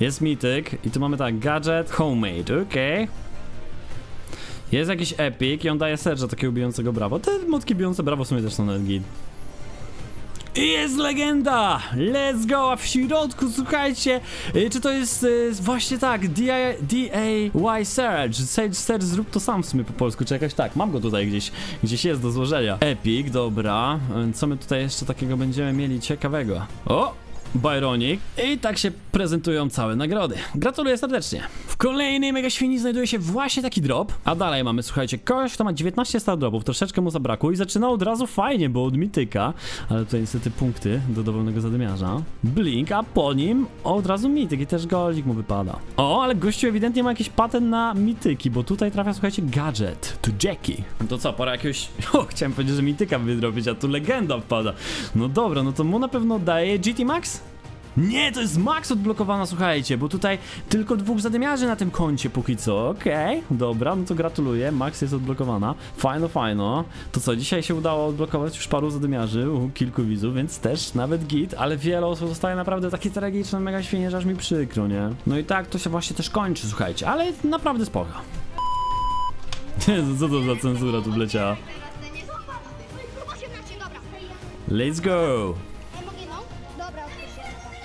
Jest mityk i tu mamy tak, gadget, homemade, okej. Jest jakiś epic i on daje serce takiego bijącego brawo. Te motki bijące brawo w sumie też są nawet git. Jest legenda! Let's go! A w środku, słuchajcie, y, czy to jest y, właśnie tak, DIY Search, Search, Search, zrób to sam w sumie po polsku, czy jakoś tak, mam go tutaj gdzieś, gdzieś jest do złożenia. Epic, dobra, Y, co my tutaj jeszcze takiego będziemy mieli ciekawego? O! Byronic i tak się prezentują całe nagrody. Gratuluję serdecznie. W kolejnej mega świni znajduje się właśnie taki drop, a dalej mamy, słuchajcie, kogoś, kto ma 19 star dropów, troszeczkę mu zabrakło i zaczyna od razu fajnie, bo od mityka, ale tutaj niestety punkty do dowolnego zadymiarza. Blink, a po nim od razu mityk i też goldzik mu wypada. O, ale gościu ewidentnie ma jakiś patent na mityki, bo tutaj trafia, słuchajcie, gadżet, to Jackie. No to co, pora jakiegoś, o, chciałem powiedzieć, że mityka wydrobić, a tu legenda wpada. No dobra, no to mu na pewno daje GT Max? Nie, to jest max odblokowana, słuchajcie, bo tutaj tylko dwóch zadymiarzy na tym koncie póki co, okej, dobra, no to gratuluję, max jest odblokowana, fajno, fajno, to co, dzisiaj się udało odblokować już paru zadymiarzy, u kilku widzów, więc też nawet git, ale wiele osób zostaje naprawdę takie tragiczne, mega świnie, że aż mi przykro, nie? No i tak to się właśnie też kończy, słuchajcie, ale naprawdę spoko. Jezu, co to za cenzura tu wleciała? Let's go!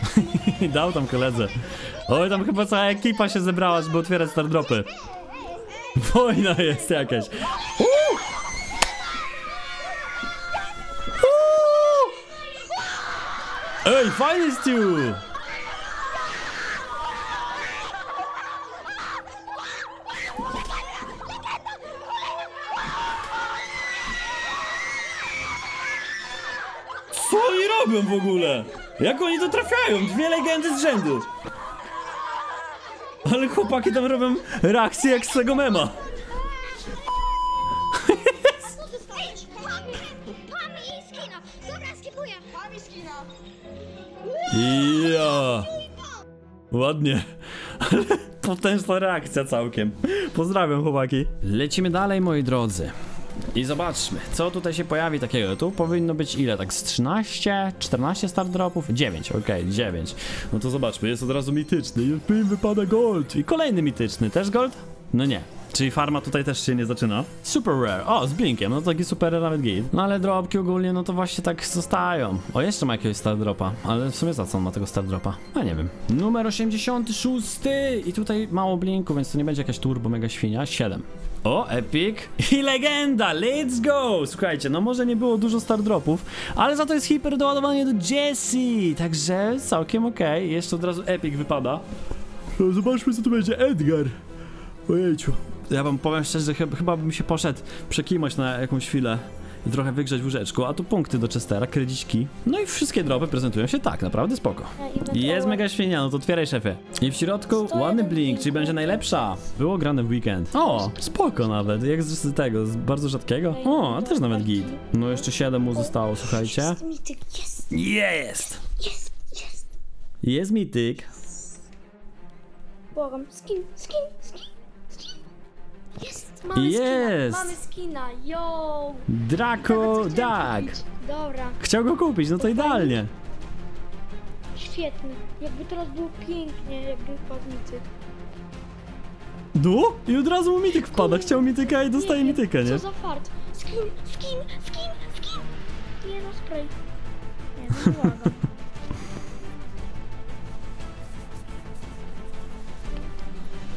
Dał tam koledze. Oj, tam chyba cała ekipa się zebrała, żeby otwierać stardropy. Wojna jest jakaś. Uuu! Uuu! Ej, fajny Stu! Co oni robią w ogóle? Jak oni to trafiają? Dwie legendy z rzędu. Ale chłopaki tam robią reakcję jak z tego mema. Ja. Ładnie. Potężna reakcja całkiem. Pozdrawiam chłopaki. Lecimy dalej moi drodzy. I zobaczmy, co tutaj się pojawi takiego. Tu powinno być ile? Tak z 13, 14 start dropów? 9, okej, 9. No to zobaczmy, jest od razu mityczny. I wypada gold. I kolejny mityczny, też gold? No nie. Czyli farma tutaj też się nie zaczyna. Super rare. O, z blinkiem, no taki super rare nawet git. No ale dropki ogólnie, no to właśnie tak zostają. O, jeszcze ma jakiegoś star dropa, ale w sumie za co on ma tego star dropa? A nie wiem. Numer 86 i tutaj mało blinku, więc to nie będzie jakaś turbo mega świnia. 7. O, epic i legenda, let's go! Słuchajcie, no może nie było dużo star dropów, ale za to jest hiper doładowanie do Jessie, także całkiem okej. Jeszcze od razu epic wypada. No, zobaczmy co tu będzie, Edgar. Ojejciu. Ja wam powiem szczerze, że chyba, chyba bym się poszedł przekimać na jakąś chwilę trochę wygrzać w łóżeczku, a tu punkty do Chestera, kredyciki. No i wszystkie dropy prezentują się tak, naprawdę spoko. Jest mega świnia, no to otwieraj szefie. I w środku ładny blink, czyli będzie najlepsza. Było grane w weekend. O, spoko nawet, jak z tego, z bardzo rzadkiego. O, a też nawet git. No jeszcze 7 mu zostało, słuchajcie. Mityk, jest, Jest! jest, jest. Jest mityk. Błagam, skin, skin, skin. Jest, mamy Jest. skina, mamy skina, yo. Draco Nawet co chciałem Duck. kupić. Dobra, Chciał go kupić, no to idealnie. świetny. Jakby teraz było pięknie, jakby wpadł mityk. No i od razu mu mityk wpada, chciał mityka i dostaje Nie, mitykę, nie? Co za fart. Skin, skin, skin, skin. Nie no, spray. Nie, no błagam.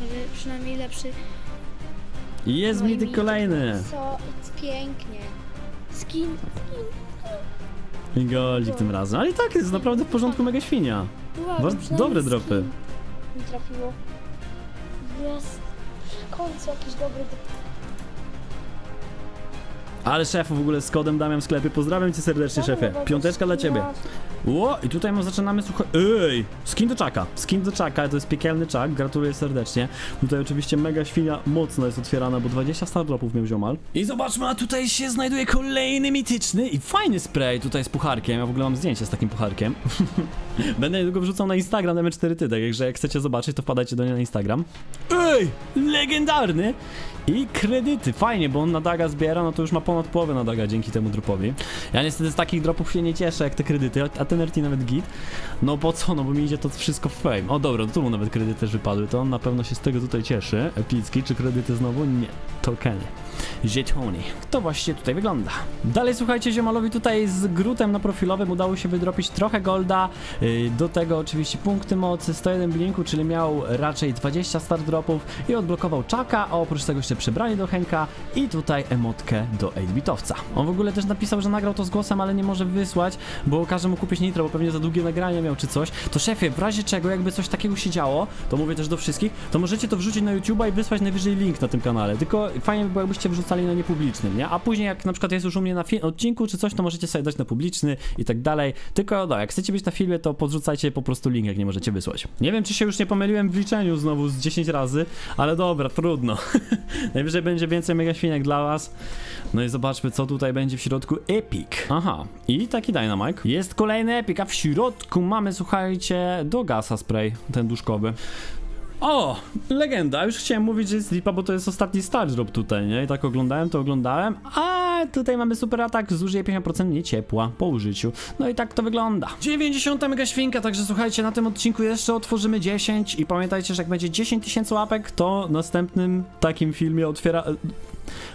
Ale przynajmniej lepszy. Jest i mityk mityk. kolejny. Co? Pięknie. Skin, skin. I goldzik tym razem. Ale i tak jest naprawdę w porządku mega świnia. Przynajmniej dobre skin dropy. Mi trafiło. Jest. W końcu jakiś dobry Ale szefu w ogóle z kodem Damian w sklepie. Pozdrawiam cię serdecznie, szefie. Piąteczka dla ciebie. Ło, i tutaj mu zaczynamy słuchaj. Ej! Skin do czaka. Skin do czaka, to jest piekielny czak. Gratuluję serdecznie. Tutaj oczywiście mega świnia mocno jest otwierana, bo 20 star dropów miał ziomal. I zobaczmy, a tutaj się znajduje kolejny mityczny i fajny spray tutaj z pucharkiem. Ja w ogóle mam zdjęcie z takim pucharkiem. Będę niedługo wrzucał na Instagram na M4 Ty, także jak chcecie zobaczyć, to wpadajcie do niej na Instagram. Ej! Legendarny! I kredyty, fajnie, bo on na daga zbiera, no to już ma ponad połowę na daga dzięki temu dropowi. Ja niestety z takich dropów się nie cieszę, jak te kredyty, a ten RT nawet git. No bo co, no bo mi idzie to wszystko w fame. O dobra, tu mu nawet kredyty też wypadły, to on na pewno się z tego tutaj cieszy. Epicki, czy kredyty znowu? Nie, tokeny. Żetony. To właściwie tutaj wygląda. Dalej słuchajcie, ziomalowi tutaj z grutem na profilowym udało się wydropić trochę golda. Yy, Do tego oczywiście punkty mocy, 101 blinku, czyli miał raczej 20 start dropów i odblokował czaka, a oprócz tego jeszcze przebranie do Henka i tutaj emotkę do 8-bitowca. On w ogóle też napisał, że nagrał to z głosem, ale nie może wysłać, bo każe mu kupić nitro, bo pewnie za długie nagranie miał czy coś. To szefie, w razie czego jakby coś takiego się działo, to mówię też do wszystkich, to możecie to wrzucić na YouTube'a i wysłać najwyżej link na tym kanale. Tylko fajnie by było, jakbyście wrzucali na niepublicznym, nie? A później jak na przykład jest już u mnie na odcinku czy coś, to możecie sobie dać na publiczny i tak dalej. Tylko no, jak chcecie być na filmie, to podrzucajcie po prostu link, jak nie możecie wysłać. Nie wiem, czy się już nie pomyliłem w liczeniu znowu z 10 razy, ale dobra, trudno. Najwyżej będzie więcej mega świnek dla was. No i zobaczmy, co tutaj będzie w środku. Epic. Aha, i taki Dynamite. Jest kolejny Epic, a w środku mamy, słuchajcie, do gasa spray, ten duszkowy. O, legenda. Już chciałem mówić, że jest lipa, bo to jest ostatni star drop tutaj, nie? I tak oglądałem, to oglądałem. A tutaj mamy super atak, zużyje 50% mniej ciepła po użyciu. No i tak to wygląda. 90 mega świnka, także słuchajcie, na tym odcinku jeszcze otworzymy 10 i pamiętajcie, że jak będzie 10 tysięcy łapek, to następnym takim filmie otwiera...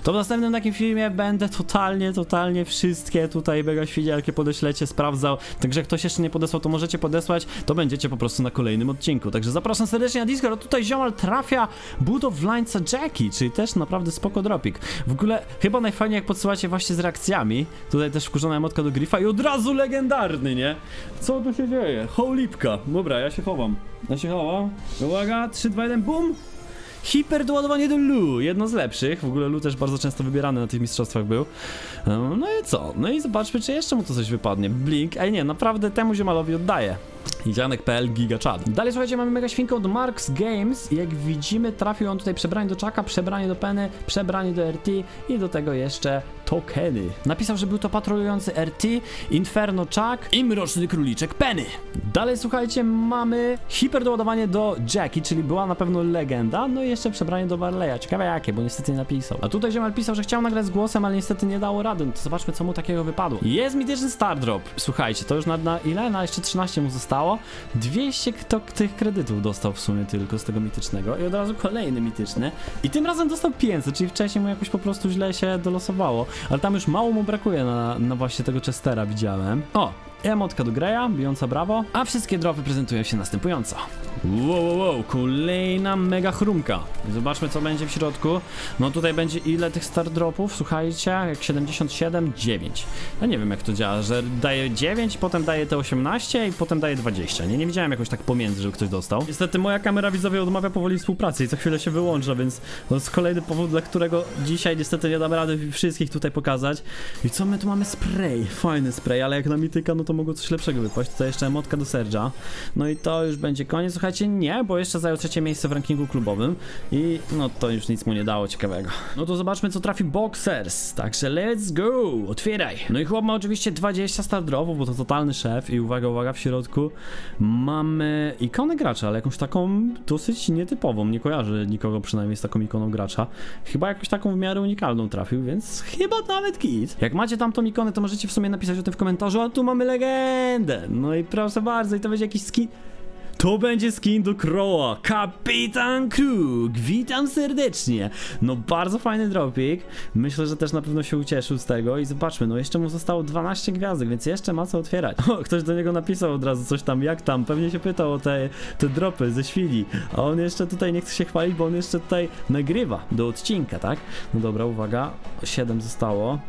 To w następnym takim filmie będę totalnie, totalnie wszystkie tutaj mega świniarki podeślecie, sprawdzał. Także jak ktoś jeszcze nie podesłał, to możecie podesłać, to będziecie po prostu na kolejnym odcinku. Także zapraszam serdecznie na Discord, tutaj ziomal trafia budowlańca Jackie, czyli też naprawdę spoko dropik. W ogóle chyba najfajniej jak podsyłacie właśnie z reakcjami. Tutaj też wkurzona emotka do Grifa i od razu legendarny, nie? Co tu się dzieje? Hołlipka. Dobra, ja się chowam. Ja się chowam. Uwaga, 3, 2, 1, bum! Hiperdoładowanie do Lu, jedno z lepszych. W ogóle Lu też bardzo często wybierany na tych mistrzostwach był. Um, No i co? No i zobaczmy, czy jeszcze mu to coś wypadnie. Blink, ej nie, naprawdę temu ziomalowi oddaję. Idzianek.pl gigaczad. Dalej słuchajcie, mamy mega świnkę od Marks Games jak widzimy trafił on tutaj przebranie do czaka, przebranie do Penny, przebranie do RT i do tego jeszcze tokeny. Napisał, że był to patrolujący RT, Inferno Chuck i mroczny króliczek Penny. Dalej słuchajcie, mamy hiperdoładowanie do Jackie, czyli była na pewno legenda, no i jeszcze przebranie do Barleya. Ciekawe jakie, bo niestety nie napisał. A tutaj ziomal pisał, że chciał nagrać z głosem, ale niestety nie dało rady. No to zobaczmy, co mu takiego wypadło. Jest mityczny Star Drop. Słuchajcie, to już na, na ile? Na jeszcze 13 mu zostało. 200 kto tych kredytów dostał w sumie tylko z tego mitycznego i od razu kolejny mityczny. I tym razem dostał 500, czyli wcześniej mu jakoś po prostu źle się dolosowało. Ale tam już mało mu brakuje na, na właśnie tego Chestera, widziałem. O! Emotka do Greya, bijąca brawo, a wszystkie dropy prezentują się następująco. Wow, wow, wow, kolejna mega chrumka. Zobaczmy co będzie w środku. No tutaj będzie ile tych star dropów, słuchajcie, jak 77, 9. Ja nie wiem jak to działa, że daje 9, potem daje te 18 i potem daje 20. Nie, nie widziałem jakoś tak pomiędzy, żeby ktoś dostał. Niestety moja kamera widzowie odmawia powoli współpracy i co chwilę się wyłącza, więc to jest kolejny powód, dla którego dzisiaj niestety nie dam rady wszystkich tutaj pokazać. I co my tu mamy? Spray, fajny spray, ale jak na mityka, no to mogło coś lepszego wypaść. Tutaj jeszcze emotka do Serge'a. No i to już będzie koniec. Słuchajcie, nie, bo jeszcze zajął trzecie miejsce w rankingu klubowym i no to już nic mu nie dało ciekawego. No to zobaczmy, co trafi Boxers. Także let's go! Otwieraj! No i chłop ma oczywiście 20 star dropów, bo to totalny szef i uwaga, uwaga, w środku mamy ikonę gracza, ale jakąś taką dosyć nietypową. Nie kojarzę nikogo przynajmniej z taką ikoną gracza. Chyba jakąś taką w miarę unikalną trafił, więc chyba nawet kit. Jak macie tam tą ikonę, to możecie w sumie napisać o tym w komentarzu, a tu mamy legendę. No i proszę bardzo, i to będzie jakiś skin... To będzie skin do Croa, Kapitan Krug, witam serdecznie. No bardzo fajny dropik, myślę, że też na pewno się ucieszył z tego i zobaczmy, no jeszcze mu zostało 12 gwiazdek, więc jeszcze ma co otwierać. O, ktoś do niego napisał od razu coś tam, jak tam, pewnie się pytał o te, te dropy ze świli, a on jeszcze tutaj nie chce się chwalić, bo on jeszcze tutaj nagrywa do odcinka, tak? No dobra, uwaga, 7 zostało.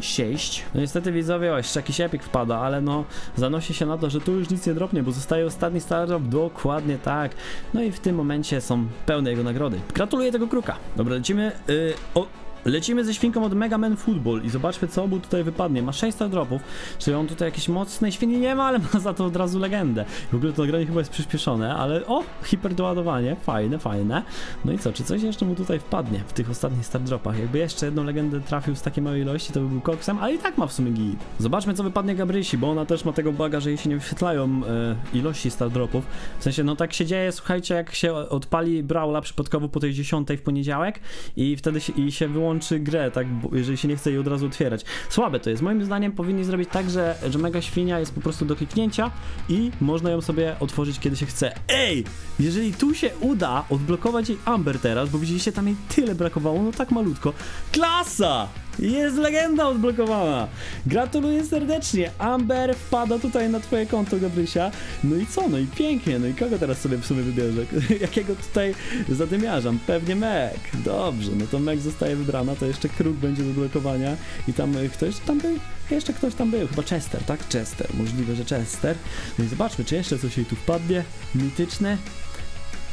6. No niestety widzowie, o, jeszcze jakiś epic wpada, ale no zanosi się na to, że tu już nic nie dropnie, bo zostaje ostatni star drop, dokładnie tak. No i w tym momencie są pełne jego nagrody. Gratuluję tego kruka. Dobra, lecimy yy, o... Lecimy ze świnką od Mega Man Football i zobaczmy co mu tutaj wypadnie. Ma 600 dropów, czyli on tutaj jakieś mocnej świni nie ma, ale ma za to od razu legendę. W ogóle to nagranie chyba jest przyspieszone, ale o, hiperdoładowanie, fajne, fajne. No i co, czy coś jeszcze mu tutaj wpadnie w tych ostatnich star dropach? Jakby jeszcze jedną legendę trafił z takiej małej ilości, to by był koksem, ale i tak ma w sumie git. Zobaczmy co wypadnie Gabrysi, bo ona też ma tego baga, że jej się nie wyświetlają e, ilości star dropów. W sensie, no tak się dzieje, słuchajcie, jak się odpali Brawla przypadkowo po tej 10 w poniedziałek i wtedy się, i się wyłączy grę, tak, jeżeli się nie chce jej od razu otwierać. Słabe to jest. Moim zdaniem powinni zrobić tak, że, że mega świnia jest po prostu do kliknięcia i można ją sobie otworzyć kiedy się chce. Ej! Jeżeli tu się uda odblokować jej Amber teraz, bo widzieliście tam jej tyle brakowało, no tak malutko. Klasa! Jest legenda odblokowana! Gratuluję serdecznie! Amber wpada tutaj na twoje konto, Gabrysia. No i co? No i pięknie. No i kogo teraz sobie w sumie wybierze? Jakiego tutaj zadymiarzam? Pewnie Meg. Dobrze, no to Meg zostaje wybrana, to jeszcze kruk będzie do blokowania. I tam y, ktoś tam był? Jeszcze ktoś tam był, chyba Chester, tak? Chester, możliwe, że Chester. No i zobaczmy, czy jeszcze coś jej tu wpadnie. Mityczne.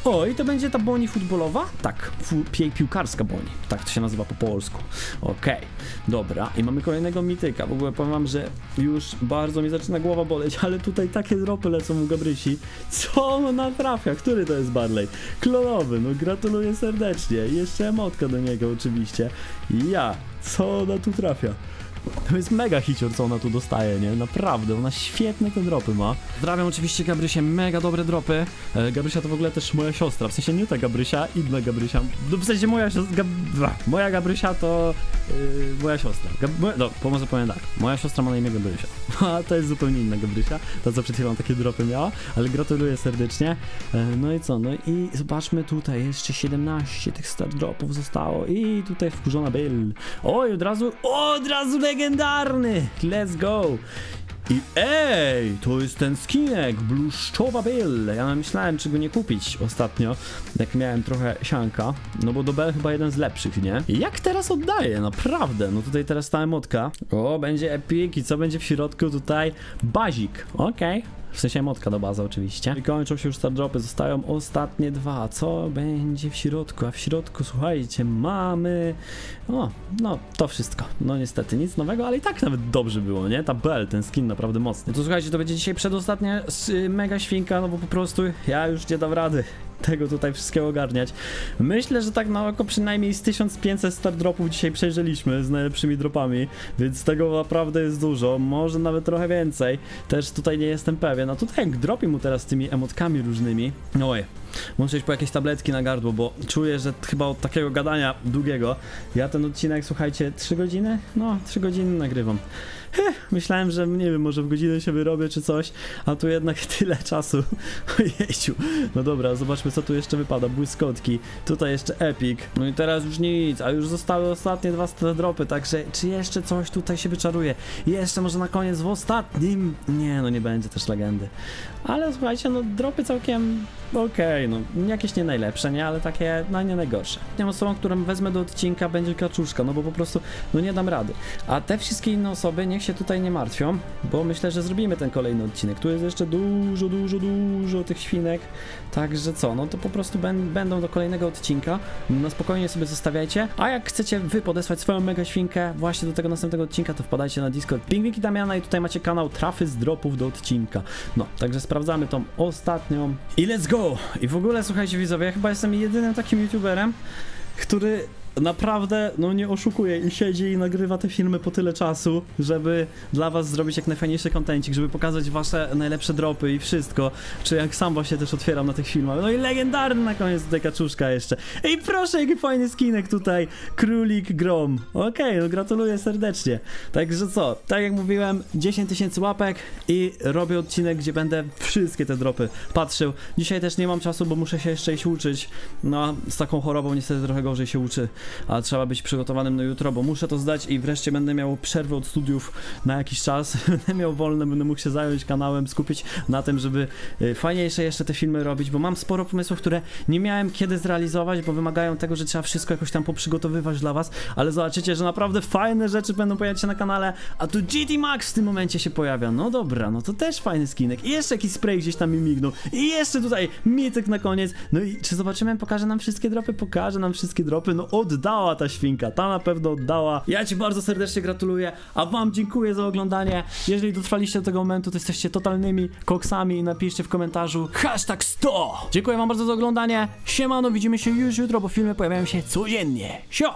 O, i to będzie ta boni futbolowa? Tak, fu pi piłkarska boni. Tak to się nazywa po polsku. Okej, dobra. I mamy kolejnego mityka. W ogóle powiem wam, że już bardzo mi zaczyna głowa boleć, ale tutaj takie dropy lecą u Gabrysi. Co ona trafia? Który to jest Barley? Klonowy, no gratuluję serdecznie. Jeszcze emotka do niego oczywiście. Ja, co ona tu trafia? To jest mega hicior, co ona tu dostaje, nie? Naprawdę, ona świetne te dropy ma. Pozdrawiam oczywiście Gabrysię, mega dobre dropy. E, Gabrysia to w ogóle też moja siostra, w sensie nie ta Gabrysia, inna Gabrysia. No, w sensie moja siostra, Gab... moja Gabrysia to yy, moja siostra. Gab... No, pomoże powiem tak, moja siostra ma na imię Gabrysia, a to jest zupełnie inna Gabrysia, ta co przed chwilą takie dropy miała, ale gratuluję serdecznie. E, no i co, no i zobaczmy tutaj, jeszcze 17 tych star dropów zostało i tutaj wkurzona Bill. Oj, od razu, od razu legendarny! Let's go! I ej, to jest ten skinek, bluszczowa Bill. Ja myślałem, czy go nie kupić ostatnio, jak miałem trochę sianka, no bo do Bell chyba jeden z lepszych, nie? Jak teraz oddaję, naprawdę, no tutaj teraz ta emotka. O, będzie epic i co będzie w środku tutaj? Bazik, okej. W sensie emotka do bazy oczywiście. I kończą się już star dropy, zostają ostatnie dwa. Co będzie w środku? A w środku, słuchajcie, mamy... O, no, to wszystko. No niestety, nic nowego, ale i tak nawet dobrze było, nie? Ta bell, ten skin naprawdę mocny. To słuchajcie, to będzie dzisiaj przedostatnia mega świnka, no bo po prostu ja już nie dam rady tego tutaj wszystkiego ogarniać. Myślę, że tak na oko przynajmniej z 1500 star dropów dzisiaj przejrzeliśmy z najlepszymi dropami, więc tego naprawdę jest dużo, może nawet trochę więcej. Też tutaj nie jestem pewien. A tutaj jak dropi mu teraz tymi emotkami różnymi, no oj, muszę iść po jakieś tabletki na gardło, bo czuję, że chyba od takiego gadania długiego, ja ten odcinek, słuchajcie, 3 godziny? No, 3 godziny nagrywam. Myślałem, że nie wiem, może w godzinę się wyrobię czy coś, a tu jednak tyle czasu. Ojejciu. No dobra, zobaczmy co tu jeszcze wypada. Błyskotki, tutaj jeszcze Epic. No i teraz już nic, a już zostały ostatnie dwa dropy, także czy jeszcze coś tutaj się wyczaruje? Jeszcze może na koniec w ostatnim? Nie, no nie będzie też legendy. Ale słuchajcie, no dropy całkiem okej, no jakieś nie najlepsze, nie, ale takie no nie najgorsze. Tym osobą, którą wezmę do odcinka będzie kaczuszka, no bo po prostu no nie dam rady. A te wszystkie inne osoby niech się tutaj nie martwią, bo myślę, że zrobimy ten kolejny odcinek. Tu jest jeszcze dużo, dużo, dużo tych świnek. Także co, no to po prostu będą do kolejnego odcinka. No spokojnie sobie zostawiajcie. A jak chcecie wy podesłać swoją mega świnkę właśnie do tego następnego odcinka, to wpadajcie na Discord Pingwiki Damiana i tutaj macie kanał Trafy z dropów do odcinka. No, także sprawdzamy tą ostatnią. I let's go! I w ogóle słuchajcie widzowie, ja chyba jestem jedynym takim youtuberem, który naprawdę, no nie oszukuje i siedzi i nagrywa te filmy po tyle czasu, żeby dla was zrobić jak najfajniejszy kontencik, żeby pokazać wasze najlepsze dropy i wszystko, czy jak sam właśnie też otwieram na tych filmach. No i legendarny na koniec tutaj kaczuszka jeszcze. Ej proszę, jaki fajny skinek tutaj, królik grom. Okej, no gratuluję serdecznie. Także co, tak jak mówiłem, 10 tysięcy łapek i robię odcinek, gdzie będę wszystkie te dropy patrzył. Dzisiaj też nie mam czasu, bo muszę się jeszcze iść uczyć. No, z taką chorobą niestety trochę gorzej się uczy, a trzeba być przygotowanym na jutro, bo muszę to zdać i wreszcie będę miał przerwę od studiów na jakiś czas. Będę miał wolne, będę mógł się zająć kanałem, skupić na tym, żeby y, fajniejsze jeszcze te filmy robić, bo mam sporo pomysłów, które nie miałem kiedy zrealizować, bo wymagają tego, że trzeba wszystko jakoś tam poprzygotowywać dla was, ale zobaczycie, że naprawdę fajne rzeczy będą pojawiać się na kanale, a tu GT Max w tym momencie się pojawia. No dobra, no to też fajny skinek. I jeszcze jakiś spray gdzieś tam mi mignął. I jeszcze tutaj mityk na koniec. No i czy zobaczymy, pokaże nam wszystkie dropy? Pokaże nam wszystkie dropy. No oddała ta świnka, ta na pewno oddała. Ja ci bardzo serdecznie gratuluję, a wam dziękuję za oglądanie. Jeżeli dotrwaliście do tego momentu, to jesteście totalnymi koksami i napiszcie w komentarzu hashtag 100. Dziękuję wam bardzo za oglądanie. Siemano, widzimy się już jutro, bo filmy pojawiają się codziennie. Sio!